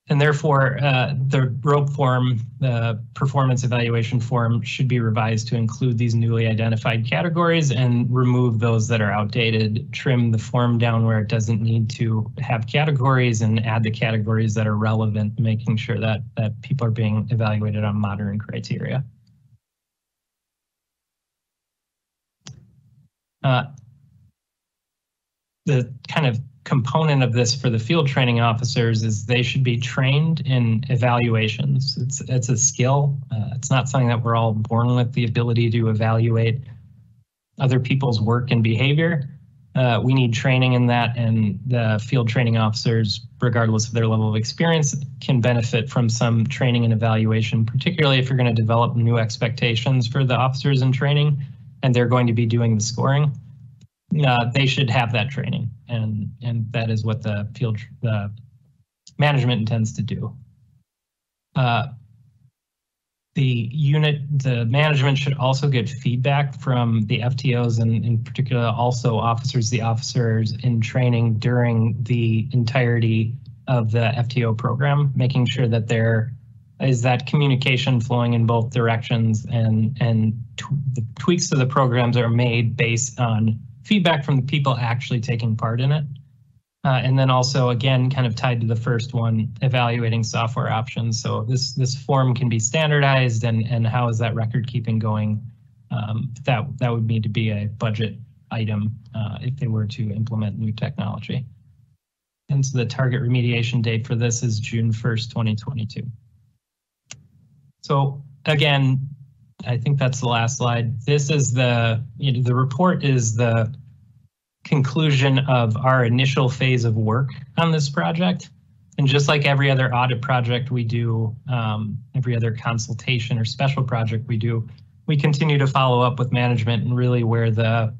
F: and therefore uh, the ROPE form, the performance evaluation form should be revised to include these newly identified categories and remove those that are outdated, trim the form down where it doesn't need to have categories and add the categories that are relevant, making sure that, that people are being evaluated on modern criteria. Uh, the kind of component of this for the field training officers is they should be trained in evaluations. It's it's a skill. Uh, it's not something that we're all born with the ability to evaluate other people's work and behavior. Uh, we need training in that, and the field training officers, regardless of their level of experience, can benefit from some training and evaluation, particularly if you're going to develop new expectations for the officers in training and they're going to be doing the scoring uh, they should have that training, and and that is what the field the management intends to do. Uh, the unit, the management should also get feedback from the FTOs and in particular also officers, the officers in training during the entirety of the FTO program, making sure that there is that communication flowing in both directions and and the tweaks to the programs are made based on feedback from the people actually taking part in it. Uh, and then also, again, kind of tied to the first one, evaluating software options. So this this form can be standardized, and and how is that record keeping going? Um, that that would need to be a budget item uh, if they were to implement new technology. And so the target remediation date for this is June 1st, 2022. So again, I think that's the last slide. This is the, you know, the report is the conclusion of our initial phase of work on this project. And just like every other audit project we do, um, every other consultation or special project we do, we continue to follow up with management and really where the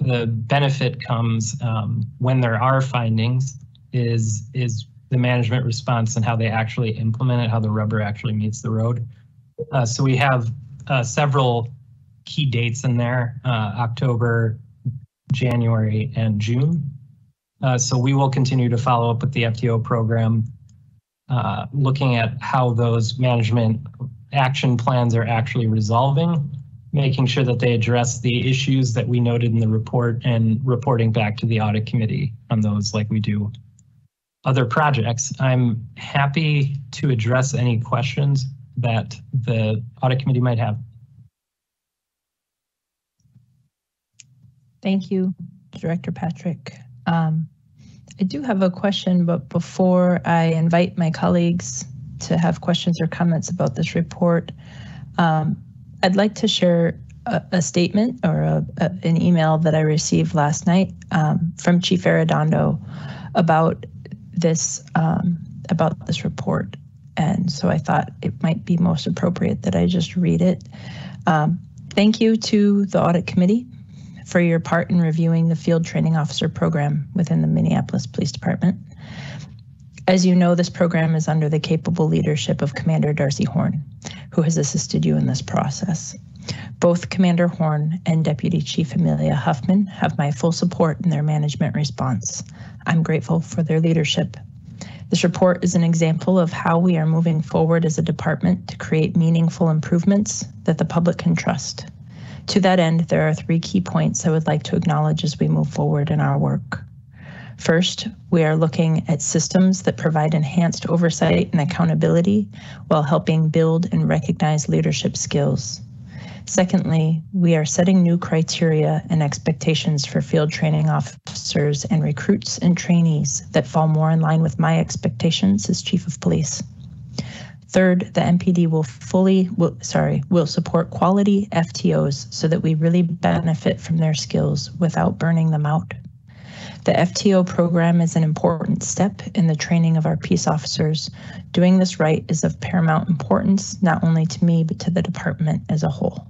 F: the benefit comes um, when there are findings is is the management response and how they actually implement it, how the rubber actually meets the road. Uh, so we have uh, several key dates in there, uh, October, January, and June. Uh, so we will continue to follow up with the FTO program, uh, looking at how those management action plans are actually resolving, making sure that they address the issues that we noted in the report and reporting back to the audit committee on those like we do other projects. I'm happy to address any questions that the audit committee might have.
B: Thank you, Director Patrick. Um, I do have a question, but before I invite my colleagues to have questions or comments about this report, um, I'd like to share a, a statement or a, a, an email that I received last night um, from Chief Arradondo about this um, about this report, and so I thought it might be most appropriate that I just read it. Um, thank you to the audit committee for your part in reviewing the field training officer program within the Minneapolis Police Department. As you know, this program is under the capable leadership of Commander Darcy Horn, who has assisted you in this process. Both Commander Horn and Deputy Chief Amelia Huffman have my full support in their management response. I'm grateful for their leadership. This report is an example of how we are moving forward as a department to create meaningful improvements that the public can trust. To that end, there are three key points I would like to acknowledge as we move forward in our work. First, we are looking at systems that provide enhanced oversight and accountability while helping build and recognize leadership skills. Secondly, we are setting new criteria and expectations for field training officers and recruits and trainees that fall more in line with my expectations as chief of police. Third, the MPD will fully, will, sorry, will support quality FTOs so that we really benefit from their skills without burning them out. The FTO program is an important step in the training of our peace officers. Doing this right is of paramount importance, not only to me, but to the department as a whole.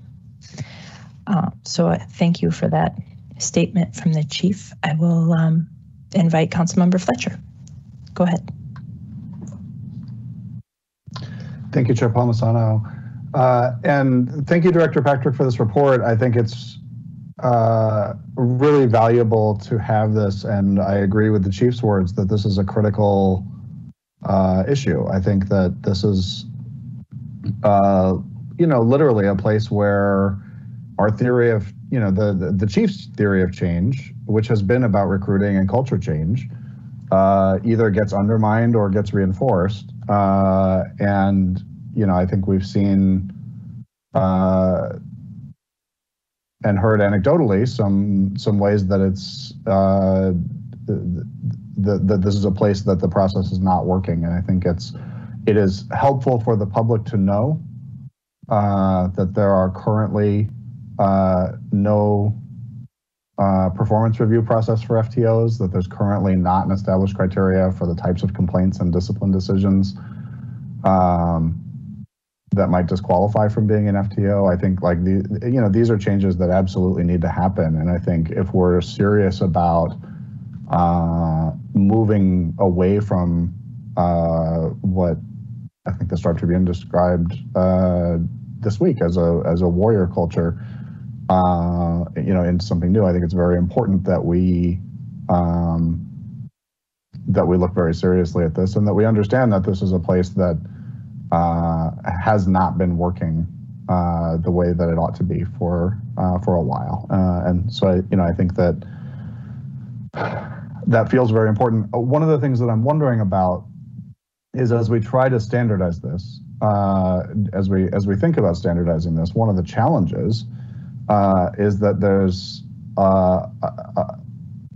B: Uh, so thank you for that statement from the chief. I will um, invite Councilmember Fletcher. Go ahead.
D: Thank you, Chair Palmisano. Uh, and thank you, Director Patrick, for this report. I think it's uh, really valuable to have this, and I agree with the chief's words that this is a critical uh, issue. I think that this is, uh, you know, literally a place where our theory of, you know, the, the, the chief's theory of change, which has been about recruiting and culture change, uh, either gets undermined or gets reinforced. Uh, and, you know, I think we've seen uh, and heard anecdotally some some ways that it's uh, that this is a place that the process is not working. And I think it's it is helpful for the public to know uh, that there are currently uh, no uh, performance review process for FTOs, that there's currently not an established criteria for the types of complaints and discipline decisions um, that might disqualify from being an FTO. I think like the, you know, these are changes that absolutely need to happen. And I think if we're serious about uh, moving away from uh, what I think the Star Tribune described uh, this week as a as a warrior culture, uh, you know, into something new. I think it's very important that we um, that we look very seriously at this and that we understand that this is a place that uh, has not been working uh, the way that it ought to be for uh, for a while. Uh, and so, I, you know, I think that that feels very important. One of the things that I'm wondering about is as we try to standardize this, uh, as we as we think about standardizing this, one of the challenges uh, is that there's uh, uh,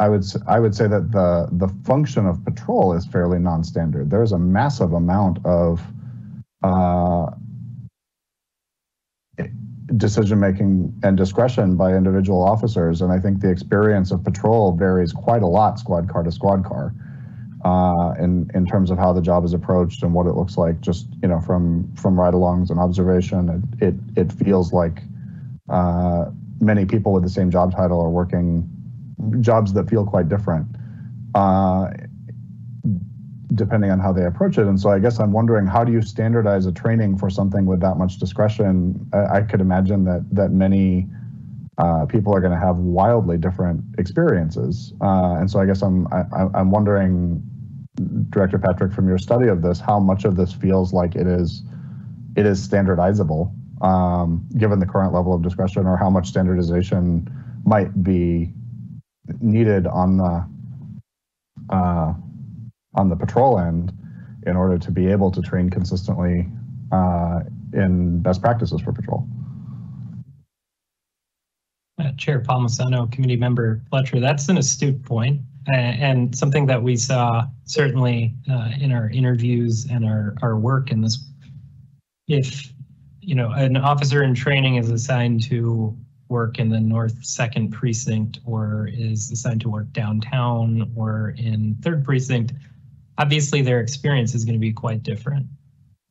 D: I would I would say that the the function of patrol is fairly non-standard. There's a massive amount of uh, decision making and discretion by individual officers, and I think the experience of patrol varies quite a lot, squad car to squad car, uh, in in terms of how the job is approached and what it looks like. Just you know, from from ride-alongs and observation, it it, it feels like uh, many people with the same job title are working jobs that feel quite different. Uh, depending on how they approach it. And so I guess I'm wondering, how do you standardize a training for something with that much discretion? I, I could imagine that that many uh, people are going to have wildly different experiences. Uh, and so I guess I'm I, I'm wondering, Director Patrick, from your study of this, how much of this feels like it is it is standardizable um, given the current level of discretion, or how much standardization might be needed on the uh, on the patrol end in order to be able to train consistently uh, in best practices for patrol.
F: Uh, Chair Palmisano, Committee Member Fletcher, that's an astute point and something that we saw certainly uh, in our interviews and our, our work in this. If you know an officer in training is assigned to work in the North Second Precinct or is assigned to work downtown or in Third Precinct, obviously their experience is going to be quite different.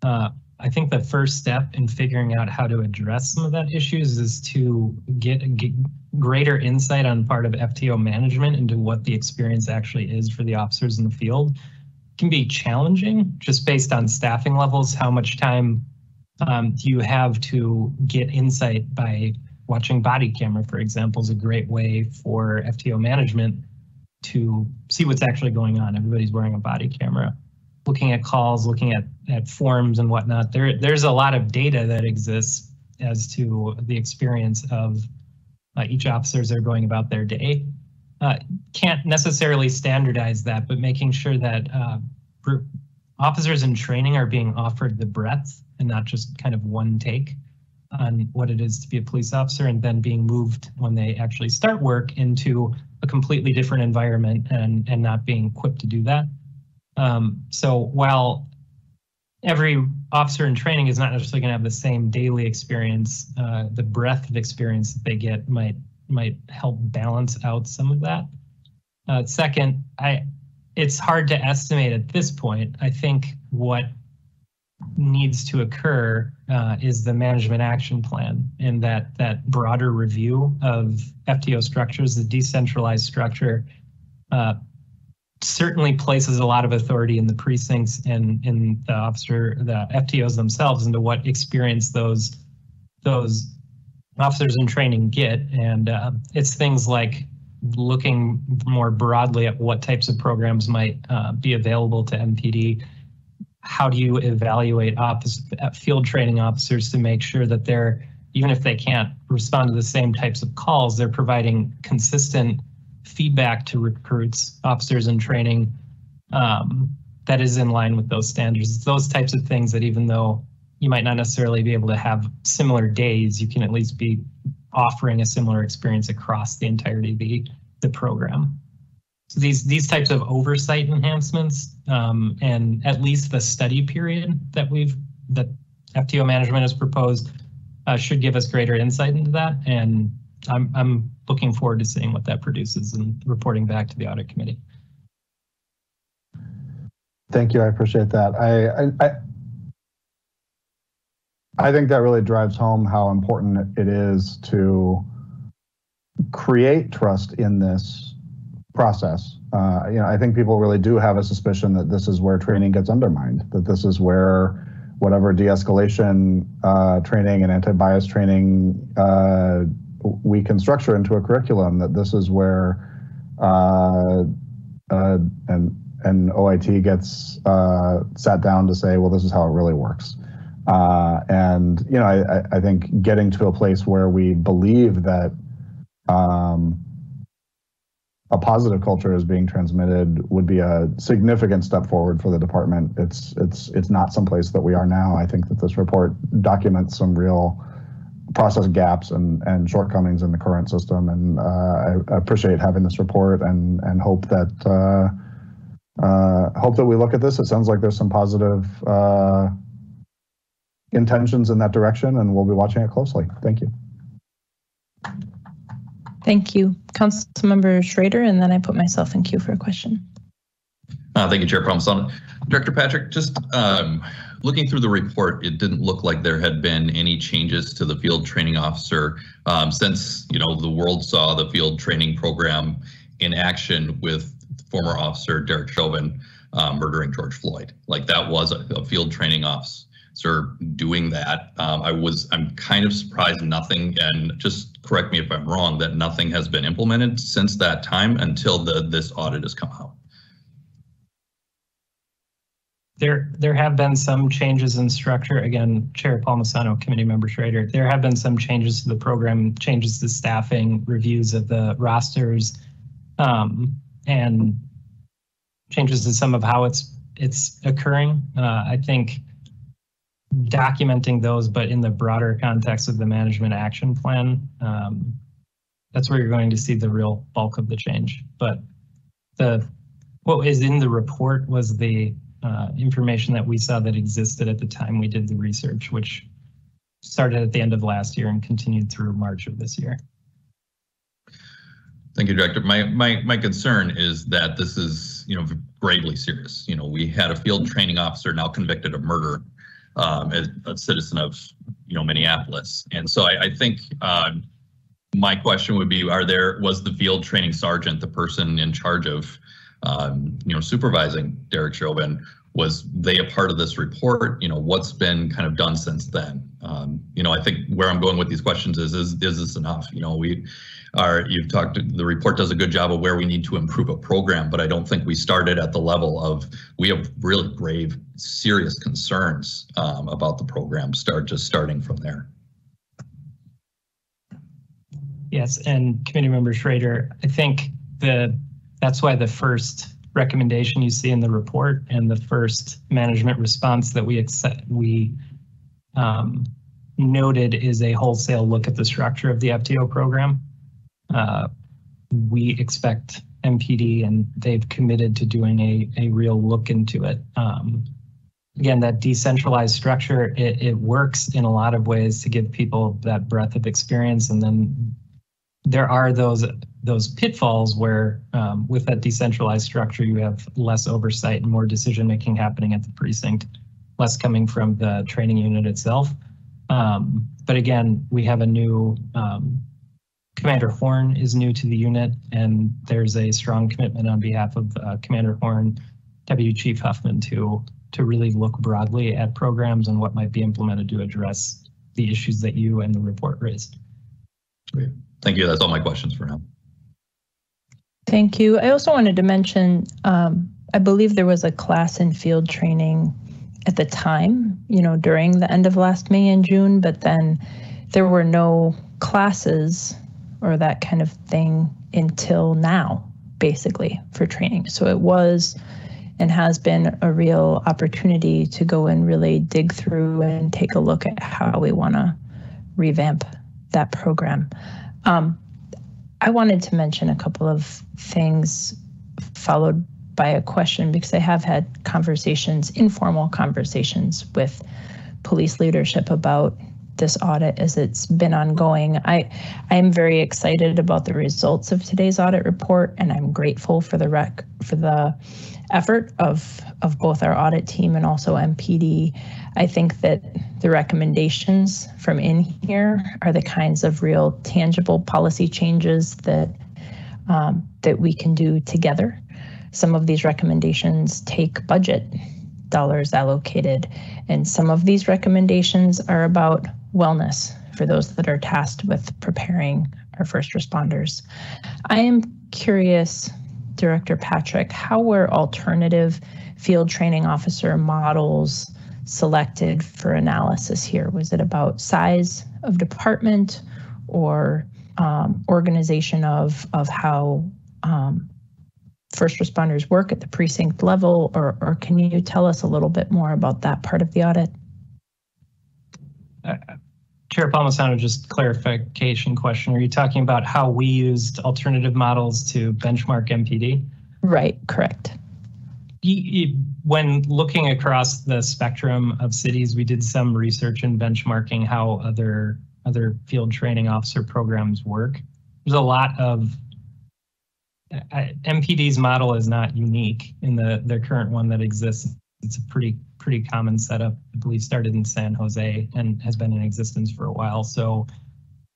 F: Uh, I think the first step in figuring out how to address some of that issues is to get, get greater insight on part of FTO management into what the experience actually is for the officers in the field. It can be challenging just based on staffing levels. How much time um, you have to get insight by watching body camera, for example, is a great way for FTO management to see what's actually going on. Everybody's wearing a body camera looking at calls, looking at, at forms and whatnot, there there's a lot of data that exists as to the experience of uh, each officer as they're going about their day. Uh, can't necessarily standardize that, but making sure that uh, officers in training are being offered the breadth and not just kind of one take on what it is to be a police officer and then being moved when they actually start work into a completely different environment and, and not being equipped to do that. Um, so while every officer in training is not necessarily going to have the same daily experience, uh, the breadth of experience that they get might might help balance out some of that. Uh, second, I it's hard to estimate at this point. I think what needs to occur uh, is the management action plan and that that broader review of FTO structures, the decentralized structure, uh, certainly places a lot of authority in the precincts and in the officer, the FTOs themselves into what experience those those officers in training get. And uh, it's things like looking more broadly at what types of programs might uh, be available to MPD. How do you evaluate office, field training officers to make sure that they're, even if they can't respond to the same types of calls, they're providing consistent feedback to recruits, officers in training um, that is in line with those standards. It's those types of things that even though you might not necessarily be able to have similar days, you can at least be offering a similar experience across the entirety of the, the program. These these types of oversight enhancements um, and at least the study period that we've that FTO management has proposed uh, should give us greater insight into that. And I'm I'm looking forward to seeing what that produces and reporting back to the audit committee.
D: Thank you. I appreciate that. I, I, I think that really drives home how important it is to create trust in this process. Uh, you know, I think people really do have a suspicion that this is where training gets undermined, that this is where whatever de-escalation uh, training and anti-bias training uh, we can structure into a curriculum that this is where uh, uh, and and OIT gets uh, sat down to say, well, this is how it really works. And you know, I, I think getting to a place where we believe that um, a positive culture is being transmitted would be a significant step forward for the department. It's it's it's not someplace that we are now. I think that this report documents some real process gaps and, and shortcomings in the current system. And uh, I, appreciate having this report and, and hope that uh, uh, hope that we look at this. It sounds like there's some positive uh, intentions in that direction, and we'll be watching it closely. Thank you.
B: Thank you, Councilmember Schroeder, and then I put myself in queue for a question.
H: Uh, thank you, Chair Palmisano. Director Patrick, just um, looking through the report, it didn't look like there had been any changes to the field training officer um, since you know the world saw the field training program in action with former officer Derek Chauvin. uh, murdering George Floyd. Like that was a, a field training officer doing that. Um, I was, I'm kind of surprised nothing, and just correct me if I'm wrong, that nothing has been implemented since that time until the this audit has come out.
F: There, there have been some changes in structure. Again, Chair Palmisano, Committee Member Schroeder, there have been some changes to the program, changes to staffing, reviews of the rosters, um, and changes to some of how it's it's occurring. Uh, I think documenting those, but in the broader context of the management action plan, um, that's where you're going to see the real bulk of the change. But the what is in the report was the uh, information that we saw that existed at the time we did the research, which started at the end of last year and continued through March of this year.
H: Thank you, Director. My, my, my concern is that this is, you know, gravely serious. You know, we had a field training officer now convicted of murder, um, as a citizen of, you know, Minneapolis. And so I, I think uh, my question would be, are there, was the field training sergeant the person in charge of, um, you know, supervising Derek Chauvin? Was they a part of this report? You know, what's been kind of done since then? Um, you know, I think where I'm going with these questions is, is, is this enough? You know, we, are you've talked the report does a good job of where we need to improve a program but i don't think we started at the level of we have really grave serious concerns um, about the program start just starting from there.
F: Yes and committee member Schroeder i think the that's why the first recommendation you see in the report and the first management response that we accept we um, noted is a wholesale look at the structure of the FTO program uh, we expect MPD and they've committed to doing a, a real look into it. Um, again, that decentralized structure, it, it works in a lot of ways to give people that breadth of experience. And then there are those those pitfalls where um, with that decentralized structure, you have less oversight and more decision making happening at the precinct, less coming from the training unit itself. Um, but again, we have a new um, Commander Horn is new to the unit, and there's a strong commitment on behalf of uh, Commander Horn, Deputy Chief Huffman, to to really look broadly at programs and what might be implemented to address the issues that you and the report raised.
H: Great. Thank you. That's all my questions for now.
B: Thank you. I also wanted to mention, um, I believe there was a class in field training at the time, you know, during the end of last May and June, but then there were no classes or that kind of thing until now, basically, for training. So it was and has been a real opportunity to go and really dig through and take a look at how we want to revamp that program. Um, I wanted to mention a couple of things followed by a question because I have had conversations, informal conversations with police leadership about this audit as it's been ongoing. I I'm very excited about the results of today's audit report and I'm grateful for the rec for the effort of of both our audit team and also MPD. I think that the recommendations from in here are the kinds of real tangible policy changes that um, that we can do together. Some of these recommendations take budget dollars allocated, and some of these recommendations are about wellness for those that are tasked with preparing our first responders. I am curious, Director Patrick, how were alternative field training officer models selected for analysis here? Was it about size of department or um, organization of, of how um, first responders work at the precinct level, or, or can you tell us a little bit more about that part of the audit?
F: Uh, Chair Palmisano, just clarification question. Are you talking about how we used alternative models to benchmark MPD?
B: Right, correct.
F: When looking across the spectrum of cities, we did some research and benchmarking how other other field training officer programs work. There's a lot of MPD's model is not unique in the the current one that exists. It's a pretty pretty common setup. I believe started in San Jose and has been in existence for a while. So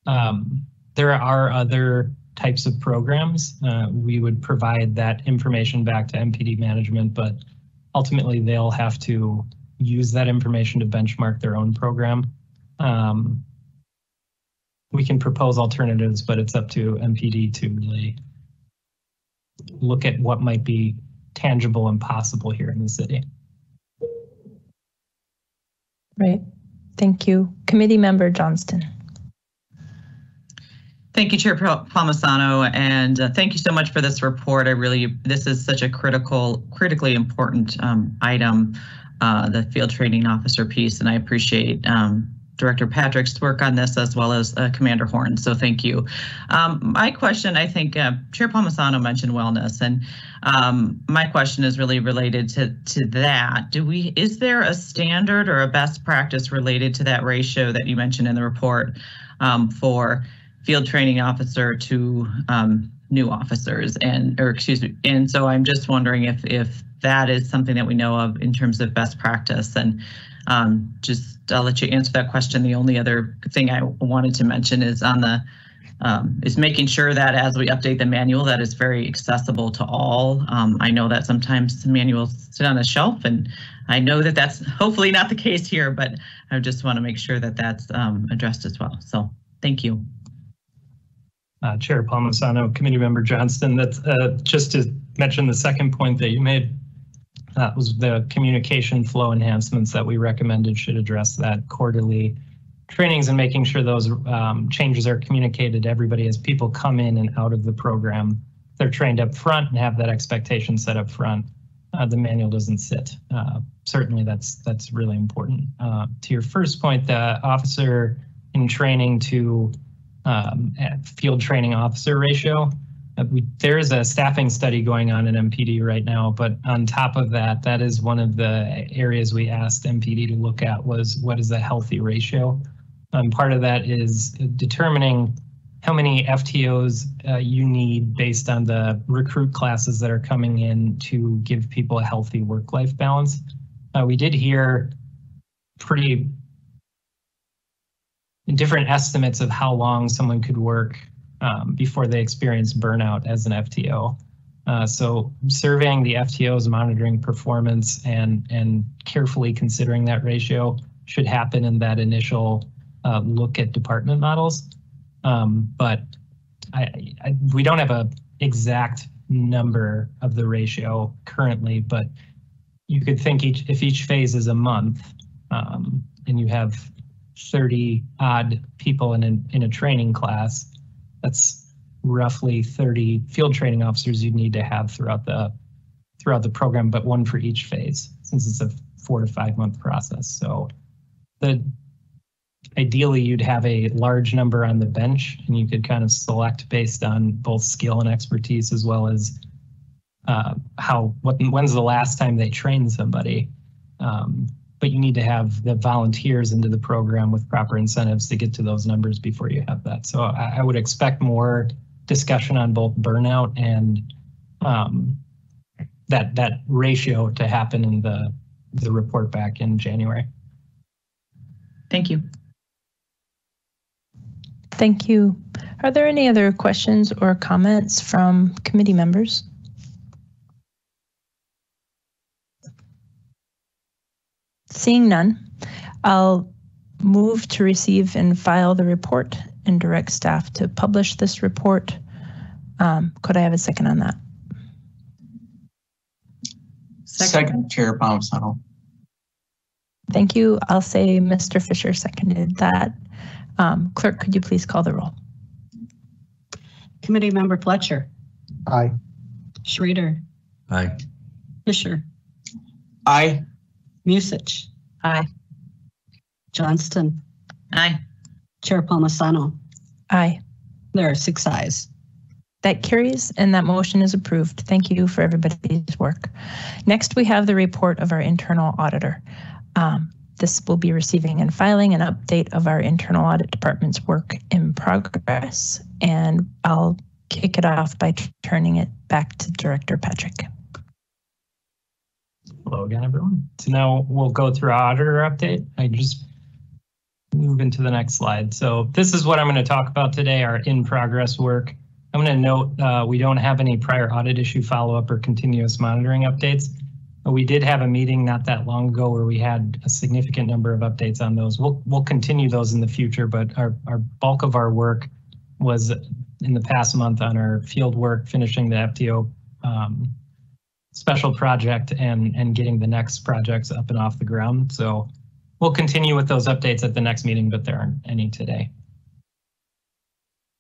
F: um, there are other types of programs. Uh, we would provide that information back to MPD management, but ultimately they'll have to use that information to benchmark their own program. Um, we can propose alternatives, but it's up to MPD to really look at what might be tangible and possible here in the city.
B: Right. Thank you. Committee Member Johnston.
E: Thank you, Chair Palmisano, and uh, thank you so much for this report. I really, this is such a critical, critically important um, item, uh, the field training officer piece, and I appreciate um, Director Patrick's work on this as well as uh, Commander Horn. So thank you. Um, my question, I think uh, Chair Palmisano mentioned wellness, and um, my question is really related to to that. Do we is there a standard or a best practice related to that ratio that you mentioned in the report um, for field training officer to um, new officers and or excuse me and so i'm just wondering if if that is something that we know of in terms of best practice and um, just i'll let you answer that question the only other thing i wanted to mention is on the um, is making sure that as we update the manual that is very accessible to all um, i know that sometimes manuals sit on a shelf and i know that that's hopefully not the case here but i just want to make sure that that's um, addressed as well so thank you
F: uh, Chair Palmisano, Committee Member Johnston. That's uh, just to mention the second point that you made. That was the communication flow enhancements that we recommended should address that quarterly trainings and making sure those um, changes are communicated to everybody as people come in and out of the program. They're trained up front and have that expectation set up front. Uh, the manual doesn't sit. Uh, certainly, that's that's really important. Uh, to your first point, the officer in training to um, field training officer ratio. Uh, we, there is a staffing study going on in MPD right now, but on top of that, that is one of the areas we asked MPD to look at was what is a healthy ratio? Um, part of that is determining how many FTOs uh, you need based on the recruit classes that are coming in to give people a healthy work-life balance. Uh, we did hear pretty different estimates of how long someone could work um, before they experience burnout as an FTO. Uh, so surveying the FTOs, monitoring performance, and and carefully considering that ratio should happen in that initial uh, look at department models. Um, but I, I, we don't have a exact number of the ratio currently, but you could think each if each phase is a month, um, and you have 30 odd people in a, in a training class, that's roughly 30 field training officers you'd need to have throughout the throughout the program, but one for each phase, since it's a four to five month process. So the ideally you'd have a large number on the bench and you could kind of select based on both skill and expertise as well as uh, how what when's the last time they trained somebody um, but you need to have the volunteers into the program with proper incentives to get to those numbers before you have that. So I, I would expect more discussion on both burnout and um, that that ratio to happen in the the report back in January.
E: Thank you.
B: Thank you. Are there any other questions or comments from committee members? Seeing none, I'll move to receive and file the report and direct staff to publish this report. Um, could I have a second on that?
G: Second, second Chair Palmisano.
B: Thank you. I'll say Mr. Fisher seconded that. Um, clerk, could you please call the roll?
C: Committee Member Fletcher.
D: Aye.
C: Schroeder.
A: Aye.
C: Fisher.
G: Aye.
C: Mucich.
E: Aye.
C: Johnston.
E: Aye.
C: Chair Palmisano.
B: Aye.
C: There are six ayes.
B: That carries and that motion is approved. Thank you for everybody's work. Next, we have the report of our internal auditor. Um, this will be receiving and filing an update of our internal audit department's work in progress. And I'll kick it off by turning it back to Director Patrick.
F: Hello again, everyone. So now we'll go through our auditor update. I just move into the next slide. So this is what I'm going to talk about today, our in progress work. I'm going to note uh, we don't have any prior audit issue follow-up or continuous monitoring updates. But we did have a meeting not that long ago where we had a significant number of updates on those. We'll, we'll continue those in the future, but our, our bulk of our work was in the past month on our field work, finishing the FTO um, special project and, and getting the next projects up and off the ground. So we'll continue with those updates at the next meeting, but there aren't any today.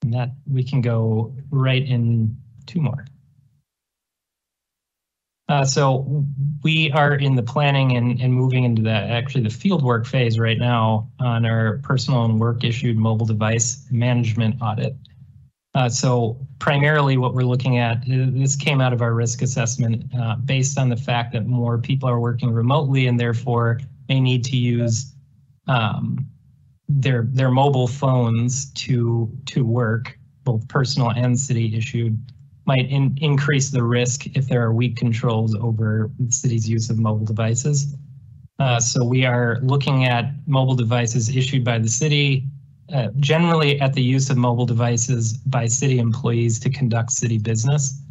F: And that we can go right in two more. Uh, so we are in the planning and, and moving into the actually the field work phase right now on our personal and work issued mobile device management audit. Uh, so primarily what we're looking at, uh, this came out of our risk assessment uh, based on the fact that more people are working remotely and therefore may need to use um, their their mobile phones to to work, both personal and city issued might in, increase the risk if there are weak controls over the city's use of mobile devices. Uh, so we are looking at mobile devices issued by the city, uh, generally at the use of mobile devices by city employees to conduct city business.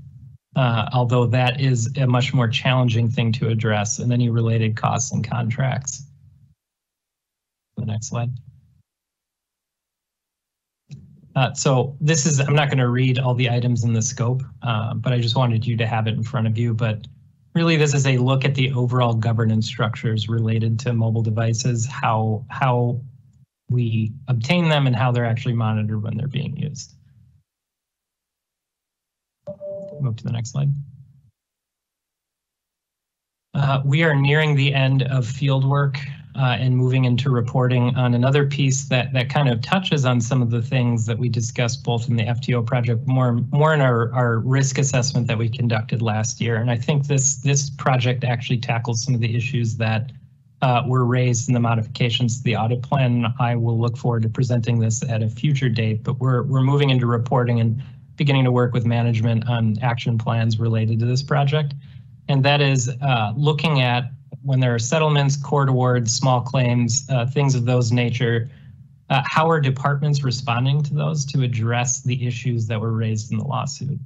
F: Uh, although that is a much more challenging thing to address and any related costs and contracts. The next slide. Uh, so this is, I'm not going to read all the items in the scope, uh, but I just wanted you to have it in front of you. But really, this is a look at the overall governance structures related to mobile devices, how, how we obtain them and how they're actually monitored when they're being used. Move to the next slide. Uh, we are nearing the end of field work uh, and moving into reporting on another piece that that kind of touches on some of the things that we discussed both in the FTO project, more more in our, our risk assessment that we conducted last year. And I think this this project actually tackles some of the issues that uh, were raised in the modifications to the audit plan. I will look forward to presenting this at a future date, but we're we're moving into reporting and beginning to work with management on action plans related to this project. And that is uh, looking at when there are settlements, court awards, small claims, uh, things of those nature, uh, how are departments responding to those to address the issues that were raised in the lawsuit?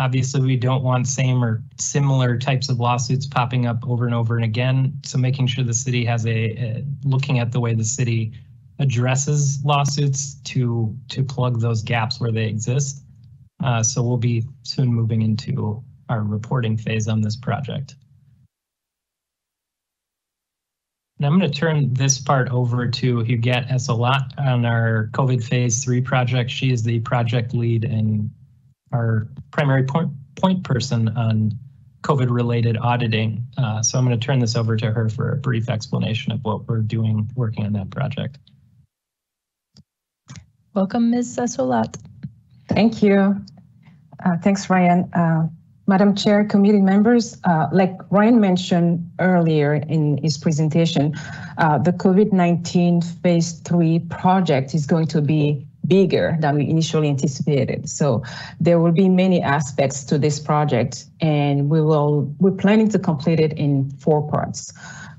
F: Obviously, we don't want same or similar types of lawsuits popping up over and over and again. So making sure the city has a, a looking at the way the city addresses lawsuits to to plug those gaps where they exist. Uh, so we'll be soon moving into our reporting phase on this project. And I'm going to turn this part over to Huguette Essolat on our COVID phase three project. She is the project lead and our primary point, point person on COVID related auditing. Uh, so I'm going to turn this over to her for a brief explanation of what we're doing working on that project.
B: Welcome, Ms. Essolat.
J: Thank you. Uh, thanks, Ryan. Uh, Madam Chair, committee members, uh, like Ryan mentioned earlier in his presentation, uh, the COVID-19 phase three project is going to be bigger than we initially anticipated. So there will be many aspects to this project and we will, we're planning to complete it in four parts.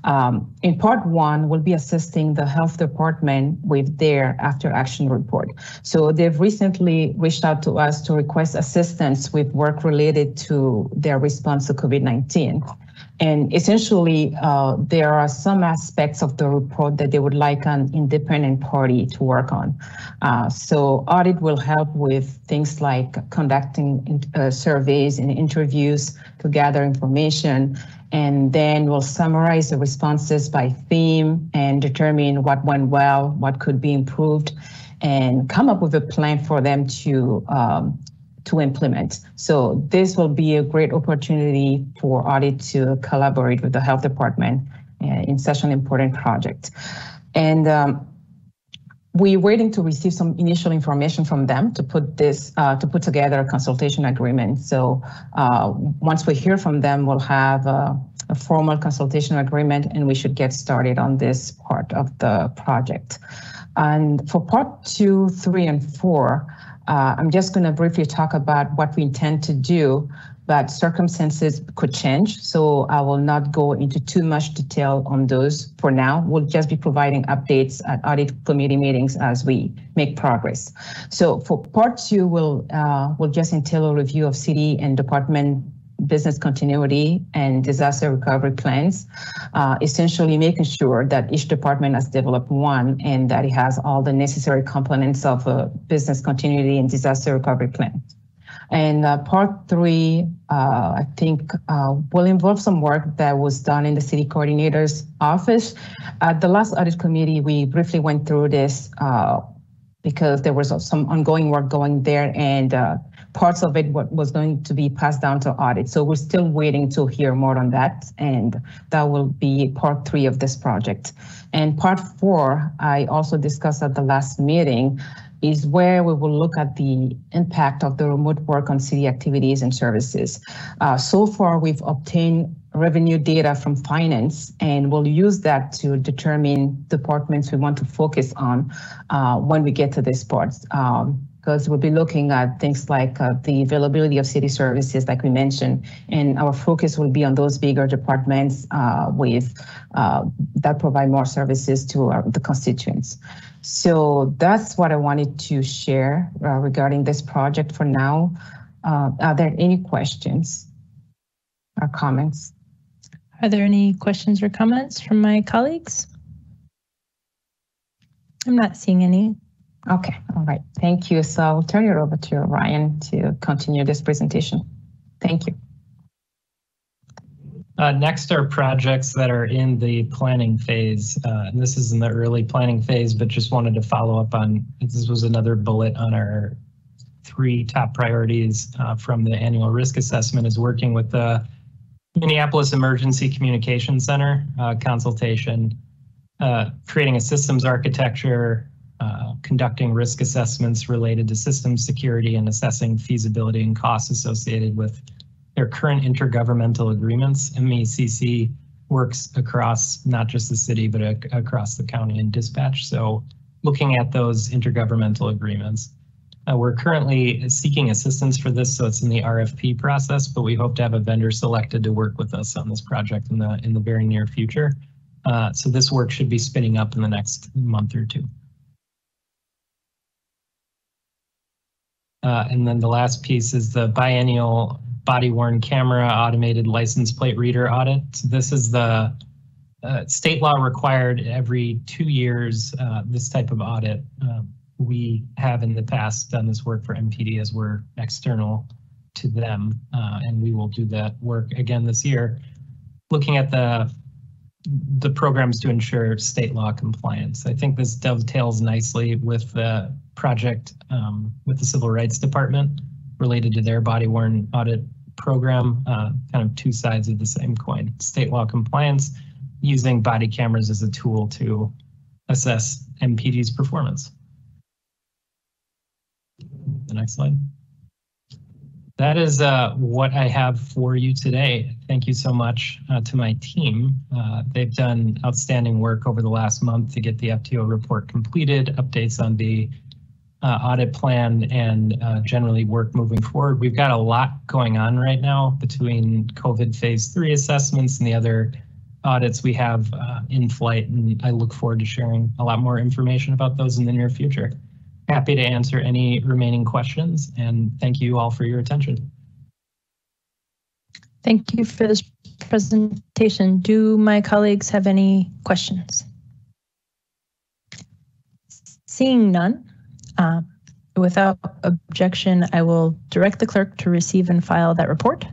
J: Um, in part one, we'll be assisting the health department with their after action report. So they've recently reached out to us to request assistance with work related to their response to COVID-19. And essentially, uh, there are some aspects of the report that they would like an independent party to work on. Uh, so audit will help with things like conducting uh, surveys and interviews to gather information and then we'll summarize the responses by theme and determine what went well, what could be improved, and come up with a plan for them to um, to implement. So this will be a great opportunity for audit to collaborate with the health department uh, in such an important project. And um, we're waiting to receive some initial information from them to put this uh, to put together a consultation agreement. So uh, once we hear from them, we'll have a, a, formal consultation agreement, and we should get started on this part of the project. And for part two, three, and four, uh, I'm just going to briefly talk about what we intend to do but circumstances could change. So I will not go into too much detail on those for now. We'll just be providing updates at audit committee meetings as we make progress. So for part two, we'll, uh, we'll just entail a review of city and department business continuity and disaster recovery plans, uh, essentially making sure that each department has developed one and that it has all the necessary components of a business continuity and disaster recovery plan. And uh, part three, uh, I think, uh, will involve some work that was done in the city coordinator's office. At the last audit committee, we briefly went through this uh, because there was some ongoing work going there and uh, parts of it what was going to be passed down to audit. So we're still waiting to hear more on that. And that will be part three of this project. And part four, I also discussed at the last meeting, is where we will look at the impact of the remote work on city activities and services. Uh, so far, we've obtained revenue data from finance, and we'll use that to determine departments we want to focus on uh, when we get to this part. Um, because we'll be looking at things like uh, the availability of city services, like we mentioned, and our focus will be on those bigger departments uh, with uh, that provide more services to our, the constituents. So that's what I wanted to share uh, regarding this project for now. Uh, are there any questions or comments?
B: Are there any questions or comments from my colleagues? I'm not seeing any.
J: Okay, all right, thank you. So I'll turn it over to Ryan to continue this presentation. Thank you.
F: Uh, next are projects that are in the planning phase. Uh, this is in the early planning phase, but just wanted to follow up on, this was another bullet on our three top priorities uh, from the annual risk assessment is working with the Minneapolis Emergency Communication Center uh, consultation, uh, creating a systems architecture, uh, conducting risk assessments related to system security and assessing feasibility and costs associated with their current intergovernmental agreements. MECC works across not just the city, but across the county and dispatch. So looking at those intergovernmental agreements. Uh, we're currently seeking assistance for this, so it's in the RFP process, but we hope to have a vendor selected to work with us on this project in the in the very near future. Uh, so this work should be spinning up in the next month or two. Uh, and then the last piece is the biennial body worn camera automated license plate reader audit. This is the uh, state law required every two years, uh, this type of audit. Um, we have in the past done this work for MPD as we're external to them, uh, and we will do that work again this year, looking at the the programs to ensure state law compliance. I think this dovetails nicely with the project um, with the Civil Rights Department related to their body worn audit program, uh, kind of two sides of the same coin. State law compliance using body cameras as a tool to assess MPD's performance. The next slide. That is uh, what I have for you today. Thank you so much uh, to my team. Uh, they've done outstanding work over the last month to get the FTO report completed, updates on the uh, audit plan, and uh, generally work moving forward. We've got a lot going on right now between COVID phase three assessments and the other audits we have uh, in flight, and I look forward to sharing a lot more information about those in the near future happy to answer any remaining questions and thank you all for your attention.
B: Thank you for this presentation. Do my colleagues have any questions? Seeing none, uh, without objection, I will direct the clerk to receive and file that report.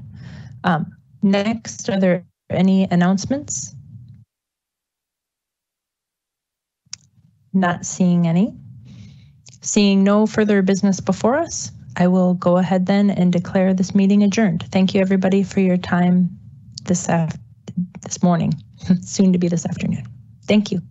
B: Um, next, are there any announcements? Not seeing any. Seeing no further business before us, I will go ahead then and declare this meeting adjourned. Thank you everybody for your time this this morning, soon to be this afternoon. Thank you.